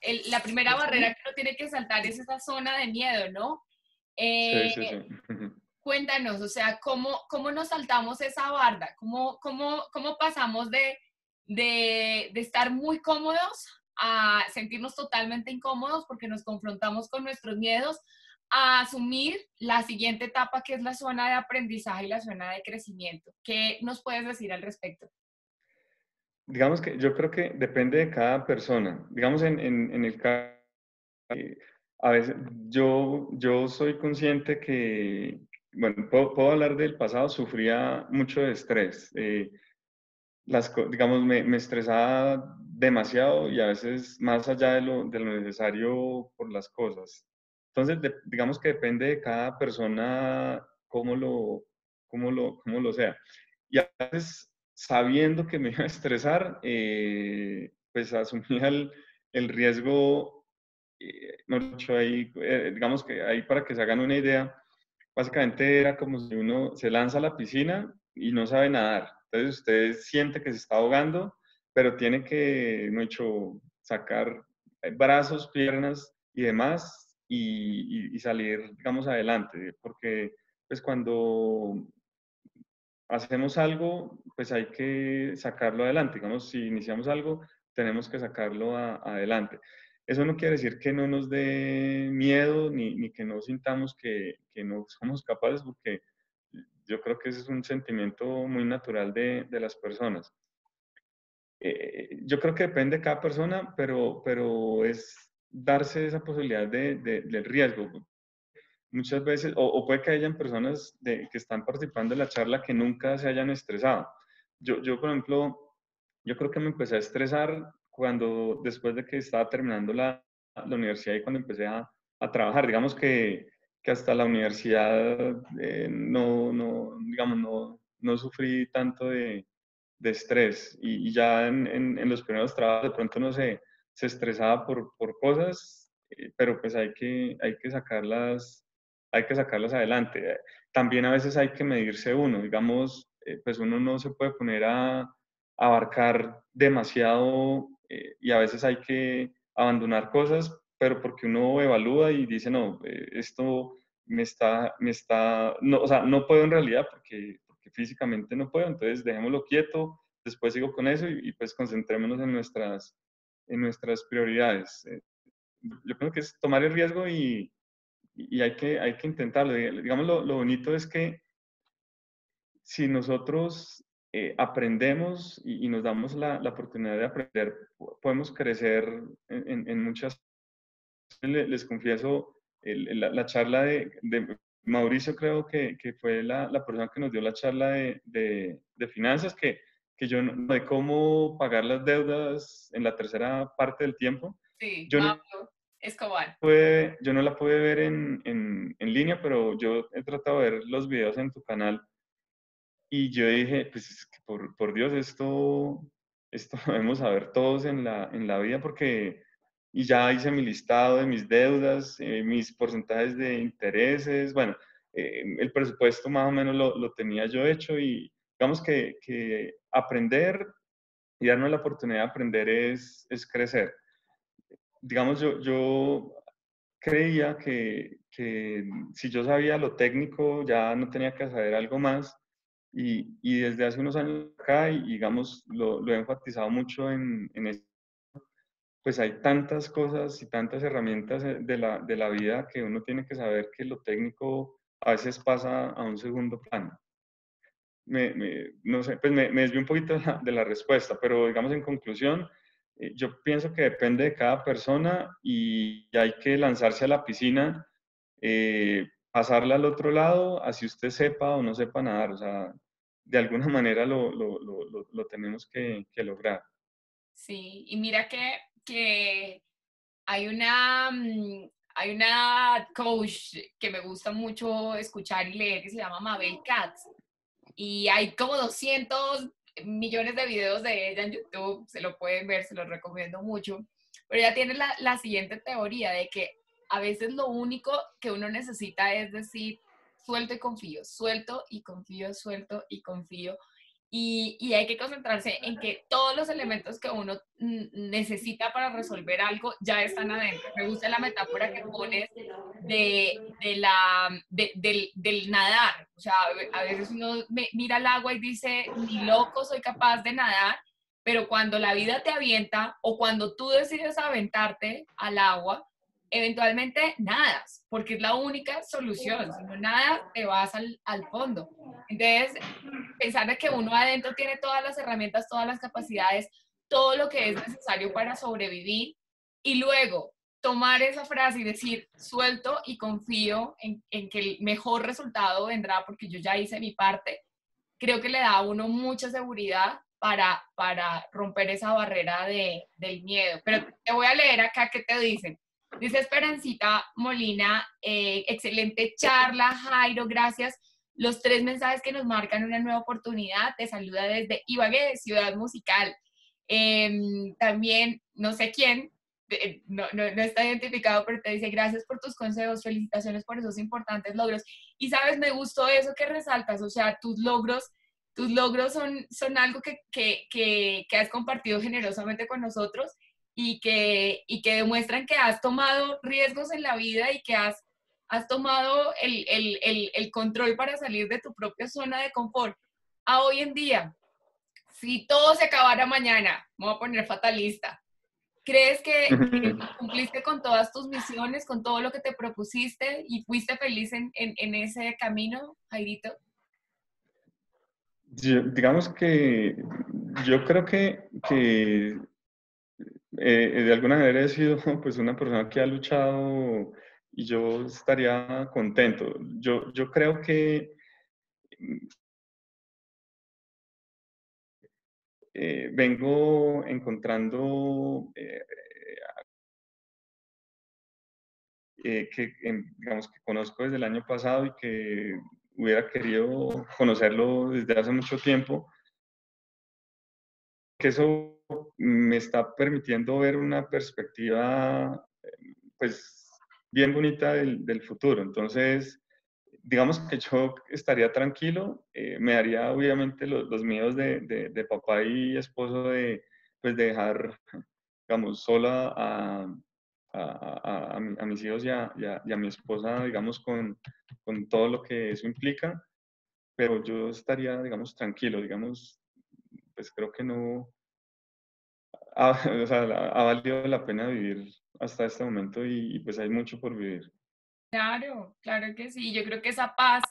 el, la primera barrera que uno tiene que saltar es esa zona de miedo, ¿no? sí, sí, sí. Eh, cuéntanos, o sea, ¿cómo, cómo nos saltamos esa barda? ¿Cómo, cómo, cómo pasamos de, de, de estar muy cómodos a sentirnos totalmente incómodos porque nos confrontamos con nuestros miedos, a asumir la siguiente etapa que es la zona de aprendizaje y la zona de crecimiento. ¿Qué nos puedes decir al respecto? Digamos que yo creo que depende de cada persona. Digamos en, en, el caso, a veces yo, yo soy consciente que, bueno, puedo, hablar del pasado, sufría mucho de estrés. Eh, las, digamos, me, me, estresaba demasiado y a veces más allá de lo, de lo necesario por las cosas. Entonces, digamos que depende de cada persona cómo lo, cómo lo, cómo lo sea. Y a veces, sabiendo que me iba a estresar, eh, pues asumía el, el riesgo, eh, ahí, eh, digamos que ahí para que se hagan una idea, básicamente era como si uno se lanza a la piscina y no sabe nadar. Entonces usted siente que se está ahogando, pero tiene que, no sacar eh, brazos, piernas y demás y, salir, digamos, adelante, porque pues cuando hacemos algo, pues hay que sacarlo adelante. Digamos, si iniciamos algo, tenemos que sacarlo adelante. Eso no quiere decir que no nos dé miedo ni, ni que no sintamos que, que, no somos capaces, porque yo creo que ese es un sentimiento muy natural de, de las personas. Eh, yo creo que depende de cada persona, pero, pero es darse esa posibilidad de, del riesgo. Muchas veces, o, puede que hayan personas de, que están participando en la charla que nunca se hayan estresado. Yo, yo, por ejemplo, yo creo que me empecé a estresar cuando, después de que estaba terminando la, la universidad y cuando empecé a, a trabajar. Digamos que que hasta la universidad eh, no, no, digamos, no, no sufrí tanto de, de estrés y, ya en, en, los primeros trabajos de pronto no se, se estresaba por, por cosas, eh, pero pues hay que, hay que sacarlas, hay que sacarlas adelante. También a veces hay que medirse uno, digamos, eh, pues uno no se puede poner a, abarcar demasiado y a veces hay que abandonar cosas pero porque uno evalúa y dice, no, eh, esto me está, me está, no, o sea, no puedo en realidad porque, porque físicamente no puedo, entonces dejémoslo quieto, después sigo con eso y, pues concentrémonos en nuestras, en nuestras prioridades. Eh, yo creo que es tomar el riesgo y, y hay, que, hay que intentarlo. Digamos, lo, lo bonito es que si nosotros eh, aprendemos y, y, nos damos la, la, oportunidad de aprender, podemos crecer en, en muchas les, confieso, la, charla de, Mauricio creo que, que fue la, la, persona que nos dio la charla de, de, finanzas, que, que yo no de cómo pagar las deudas en la tercera parte del tiempo. Sí, yo no, Escobar. Pude, yo no la pude ver en, en, en, línea, pero yo he tratado de ver los videos en tu canal y yo dije, pues por, por Dios, esto, esto debemos saber todos en la, en la vida porque y ya hice mi listado de mis deudas, eh, mis porcentajes de intereses, bueno, eh, el presupuesto más o menos lo, lo, tenía yo hecho y digamos que, que, aprender y darnos la oportunidad de aprender es, es crecer. digamos, yo, yo creía que, que, si yo sabía lo técnico, ya no tenía que saber algo más. Y, y desde hace unos años acá, y digamos, lo, lo he enfatizado mucho en, en esto, pues hay tantas cosas y tantas herramientas eh, de la, de la vida que uno tiene que saber que lo técnico a veces pasa a un segundo plano. Me, me, no sé, pues me, me desvío un poquito de la, de la, respuesta, pero digamos en conclusión, eh, yo pienso que depende de cada persona y hay que lanzarse a la piscina, eh, pasarla al otro lado, así usted sepa o no sepa nadar, o sea, de alguna manera lo, lo, lo, lo tenemos que, lograr. Sí, y mira que, que hay una, mm, hay una coach que me gusta mucho escuchar y leer que se llama Mabel Katz. Y hay como 200 millones de videos de ella en YouTube, se lo pueden ver, se los recomiendo mucho. Pero ella tiene la, la siguiente teoría de que a veces lo único que uno necesita es decir, suelto y confío, suelto y confío, suelto y confío. Y, hay que concentrarse en que todos los elementos que uno necesita para resolver algo ya están adentro. Me gusta la metáfora que pones de, de la, de, del, del, nadar. O sea, a veces uno mira el agua y dice, ni loco soy capaz de nadar, pero cuando la vida te avienta o cuando tú decides aventarte al agua, eventualmente nadas, porque es la única solución. Si no nada, te vas al, al fondo. Entonces, pensar de que uno adentro tiene todas las herramientas, todas las capacidades, todo lo que es necesario para sobrevivir y luego tomar esa frase y decir, suelto y confío en, en, que el mejor resultado vendrá porque yo ya hice mi parte, creo que le da a uno mucha seguridad para, para romper esa barrera de, del miedo. Pero te voy a leer acá qué te dicen. Dice Esperancita Molina, eh, excelente charla, Jairo, gracias. Los tres mensajes que nos marcan una nueva oportunidad. Te saluda desde Ibagué, Ciudad Musical. Eh, también, no sé quién, no, no, no, está identificado, pero te dice gracias por tus consejos, felicitaciones por esos importantes logros. Y sabes, me gustó eso que resaltas, o sea, tus logros, tus logros son, son algo que, que, que, que has compartido generosamente con nosotros y que, y que demuestran que has tomado riesgos en la vida y que has, has tomado el, el, el, el control para salir de tu propia zona de confort. A hoy en día, si todo se acabara mañana, me voy a poner fatalista, ¿crees que, que, cumpliste con todas tus misiones, con todo lo que te propusiste y fuiste feliz en, en, en ese camino, Jairito? Yo, digamos que yo creo que, que eh, de alguna manera he sido pues una persona que ha luchado y yo estaría contento. Yo, yo creo que eh, vengo encontrando eh, que digamos que conozco desde el año pasado y que hubiera querido conocerlo desde hace mucho tiempo, que eso me está permitiendo ver una perspectiva, pues, bien bonita del, futuro. Entonces, digamos que yo estaría tranquilo, eh, me daría obviamente los, los miedos de, papá y esposo de, pues, de dejar, digamos, sola a, a, a, a, mis hijos y a, y a, mi esposa, digamos, con, con todo lo que eso implica, pero yo estaría, digamos, tranquilo, digamos, pues creo que no, ha, o sea, ha valido la pena vivir hasta este momento y, y, pues hay mucho por vivir. Claro, claro que sí. Yo creo que esa paz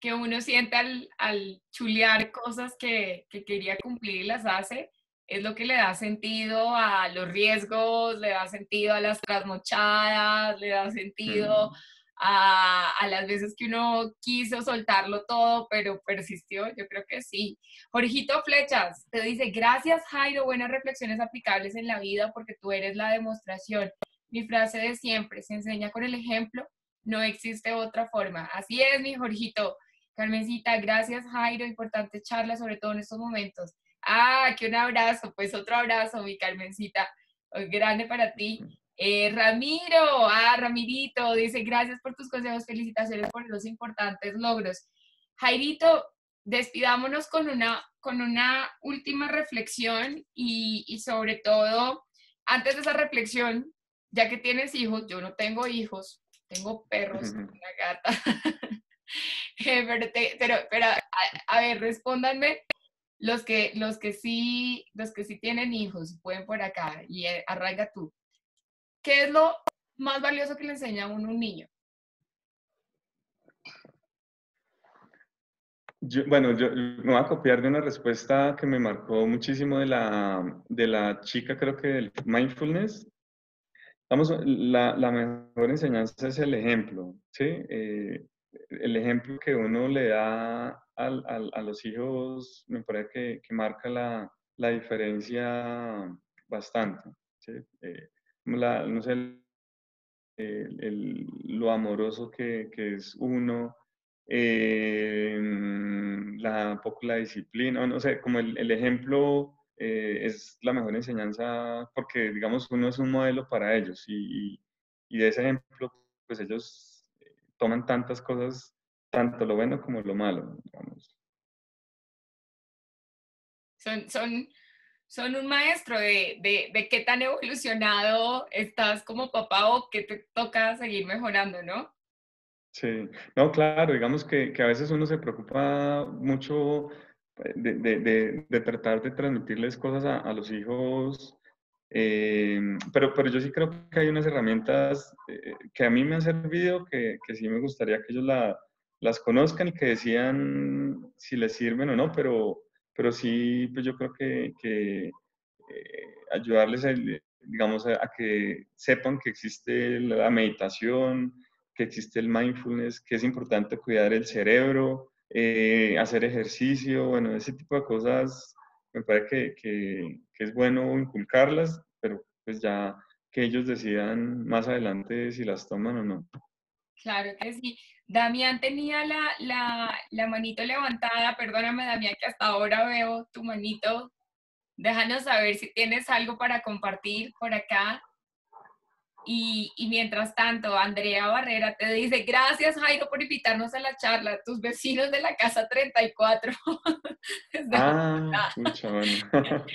que uno siente al, al chulear cosas que, que quería cumplir y las hace, es lo que le da sentido a los riesgos, le da sentido a las trasnochadas, le da sentido... Mm a, a, las veces que uno quiso soltarlo todo, pero persistió, yo creo que sí. Jorgito Flechas te dice, gracias Jairo, buenas reflexiones aplicables en la vida porque tú eres la demostración. Mi frase de siempre, se enseña con el ejemplo, no existe otra forma. Así es, mi Jorgito. Carmencita, gracias Jairo, importante charla, sobre todo en estos momentos. Ah, que un abrazo, pues otro abrazo, mi Carmencita, grande para ti. Eh, Ramiro, ah, Ramirito, dice, gracias por tus consejos, felicitaciones por los importantes logros. Jairito, despidámonos con una, con una última reflexión y, y sobre todo, antes de esa reflexión, ya que tienes hijos, yo no tengo hijos, tengo perros, una gata. Eh, pero, te- pero, pero, a, a ver, respóndanme los que, los que sí, los que sí tienen hijos, pueden por acá, y eh, arraiga tú. ¿Qué es lo más valioso que le enseña a uno un niño? Bueno, yo me voy a copiar de una respuesta que me marcó muchísimo de la, de la chica, creo que del mindfulness. Vamos, la, mejor enseñanza es el ejemplo, ¿sí? Eh, el ejemplo que uno le da a los hijos me parece que, que marca la, la diferencia bastante, ¿sí? Eh, no sé, lo amoroso que, es uno, eh, la, poco la disciplina, no sé, como el, ejemplo eh, es la mejor enseñanza porque, digamos, uno es un modelo para ellos y, de ese ejemplo, pues ellos eh, toman tantas cosas, tanto lo bueno como lo malo, digamos. Son, son un maestro de, de, de qué tan evolucionado estás como papá o qué te toca seguir mejorando, ¿no? Sí, no, claro, digamos que, que a veces uno se preocupa mucho eh, de, de- tratar de transmitirles cosas a, a los hijos, eh, pero, pero yo sí creo que hay unas herramientas eh, que a mí me han servido, que, que sí me gustaría que ellos la- las conozcan y que decían si les sirven o no, pero, pero sí, pues yo creo que, que, eh, ayudarles, a, digamos, a, que sepan que existe la meditación, que existe el mindfulness, que es importante cuidar el cerebro, eh, hacer ejercicio, bueno, ese tipo de cosas me parece que, que- que es bueno inculcarlas, pero pues ya que ellos decidan más adelante si las toman o no. Claro que sí. Damián tenía la, la, la manito levantada, perdóname Damián que hasta ahora veo tu manito. Déjanos saber si tienes algo para compartir por acá. Y, y mientras tanto, Andrea Barrera te dice, gracias Jairo por invitarnos a la charla, tus vecinos de la casa 34. Desde Ah, bueno.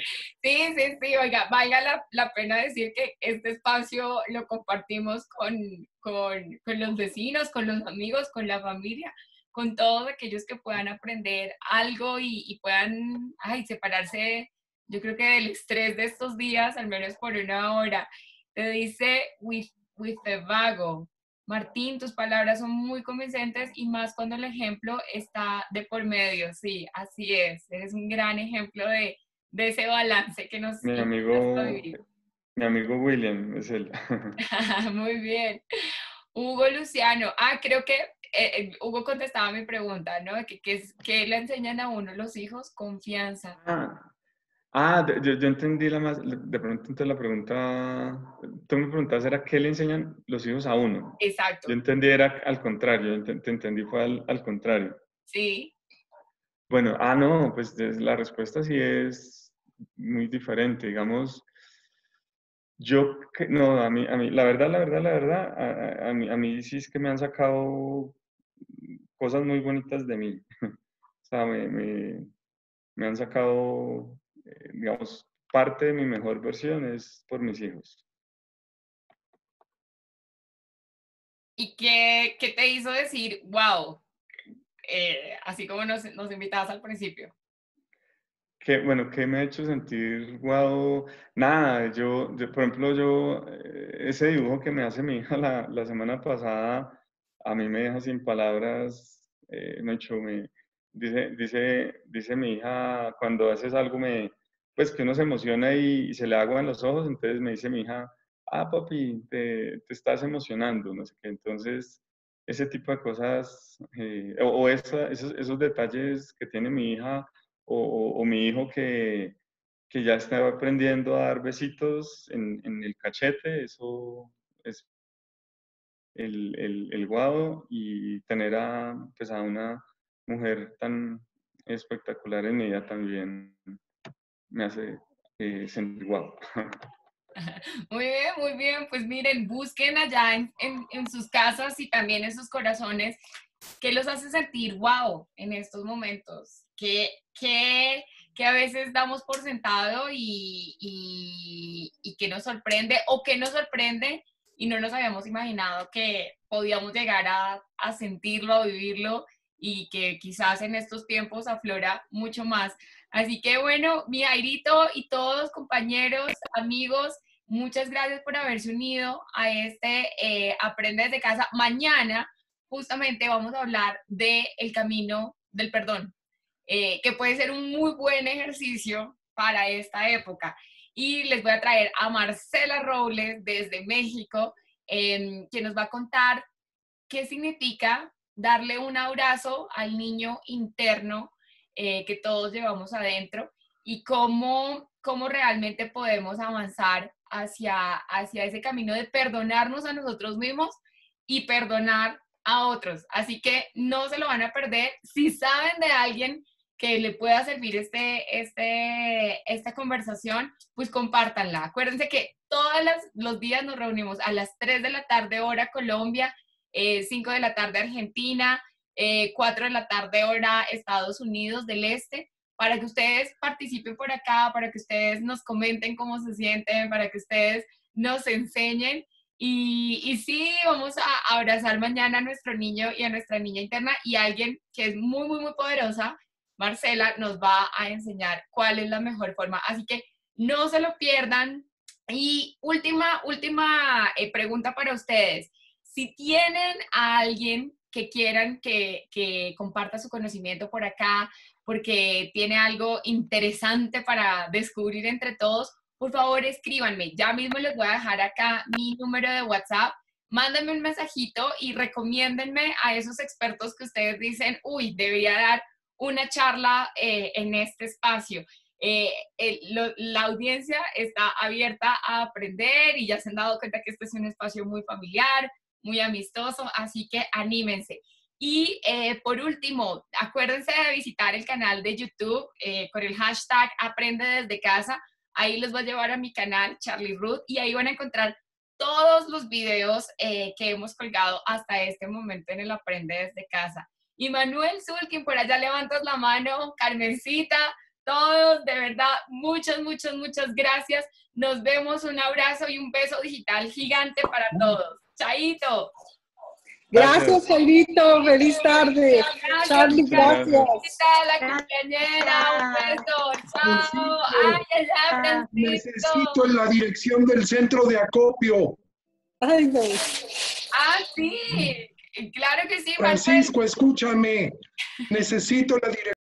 Sí, sí, sí, oiga, valga la, la pena decir que este espacio lo compartimos con, con, con los vecinos, con los amigos, con la familia, con todos aquellos que puedan aprender algo y, y puedan ay, separarse, yo creo que del estrés de estos días, al menos por una hora. Te dice with, with the vago. Martín, tus palabras son muy convincentes y más cuando el ejemplo está de por medio. Sí, así es. Eres un gran ejemplo de, de ese balance que nos Mi amigo, mi amigo William es él. Muy bien. Hugo Luciano. Ah, creo que eh, eh, Hugo contestaba mi pregunta, ¿no? ¿Qué, qué, es- qué le enseñan a uno los hijos? Confianza. Ah, ah, yo, yo entendí la más, de pronto entonces la pregunta, tú me preguntabas era qué le enseñan los hijos a uno. Exacto. Yo entendí era al contrario, ent- te entendí fue al, al contrario. Sí. Bueno, ah, no, pues es- la respuesta sí es muy diferente, digamos. Yo, no, a mí, a mí, la verdad, la verdad, la verdad, a- a mí, a mí sí es que me han sacado cosas muy bonitas de mí. O sea, me, me, me han sacado, eh, digamos, parte de mi mejor versión es por mis hijos. ¿Y qué, qué te hizo decir, wow, eh, así como nos, nos invitabas al principio? Que, bueno, ¿qué me ha hecho sentir guau? Nada, yo, yo, por ejemplo, yo, eh, ese dibujo que me hace mi hija la, la semana pasada, a mí me deja sin palabras, eh, me, hecho, me dice, dice, dice mi hija, cuando haces algo, me, pues que uno se emociona y, se le aguan los ojos, entonces me dice mi hija, ah, papi, te, te estás emocionando, no sé qué, entonces, ese tipo de cosas, eh, o, o esa- esos, esos detalles que tiene mi hija, o, o- o mi hijo que, que ya está aprendiendo a dar besitos en, en el cachete, eso es el, el, el guado y tener a, pues a una mujer tan espectacular en ella también me hace eh, sentir guau. Muy bien, muy bien. Pues miren, busquen allá en, en- en sus casas y también en sus corazones qué los hace sentir wow en estos momentos, qué, qué, qué a veces damos por sentado y, y, y nos sorprende o qué nos sorprende y no nos habíamos imaginado que podíamos llegar a, a sentirlo, a vivirlo y que quizás en estos tiempos aflora mucho más. Así que bueno, mi Airito y todos compañeros, amigos, muchas gracias por haberse unido a este eh, Aprende desde casa. Mañana justamente vamos a hablar del el camino del perdón, eh, que puede ser un muy buen ejercicio para esta época. Y les voy a traer a Marcela Robles desde México, eh, que nos va a contar qué significa darle un abrazo al niño interno eh, que todos llevamos adentro y cómo, cómo realmente podemos avanzar hacia, hacia ese camino de perdonarnos a nosotros mismos y perdonar a otros. Así que no se lo van a perder. Si saben de alguien que le pueda servir este, este, esta conversación, pues compártanla. Acuérdense que todos los días nos reunimos a las 3 de la tarde hora Colombia, 5 eh, de la tarde Argentina, 4 eh, de la tarde hora Estados Unidos del Este, para que ustedes participen por acá, para que ustedes nos comenten cómo se sienten, para que ustedes nos enseñen. Y, y sí, vamos a abrazar mañana a nuestro niño y a nuestra niña interna y alguien que es muy, muy, muy poderosa, Marcela, nos va a enseñar cuál es la mejor forma. Así que no se lo pierdan. Y última, última eh, pregunta para ustedes. Si tienen a alguien que quieran que, que comparta su conocimiento por acá, porque tiene algo interesante para descubrir entre todos, por favor escríbanme. Ya mismo les voy a dejar acá mi número de WhatsApp. Mándenme un mensajito y recomiéndenme a esos expertos que ustedes dicen, uy, debería dar una charla eh, en este espacio. Eh, la audiencia está abierta a aprender y ya se han dado cuenta que este es un espacio muy familiar, muy amistoso, así que anímense. Y eh, por último, acuérdense de visitar el canal de YouTube eh, con el hashtag Aprende desde casa. Ahí los va a llevar a mi canal, Charlie Ruth, y ahí van a encontrar todos los videos eh, que hemos colgado hasta este momento en el Aprende desde casa. Y Manuel Zulkin, por allá levantas la mano, Carmencita, todos, de verdad, muchas, muchas, muchas gracias. Nos vemos, un abrazo y un beso digital gigante para todos. Chaito. Gracias, Solito. Feliz tarde. Gracias, Charlie, gracias. La compañera, un beso. Chao. Ay, ay, Necesito la dirección del centro de acopio. Ay, no. Ah, sí. Claro que sí, Francisco, escúchame. Necesito la dirección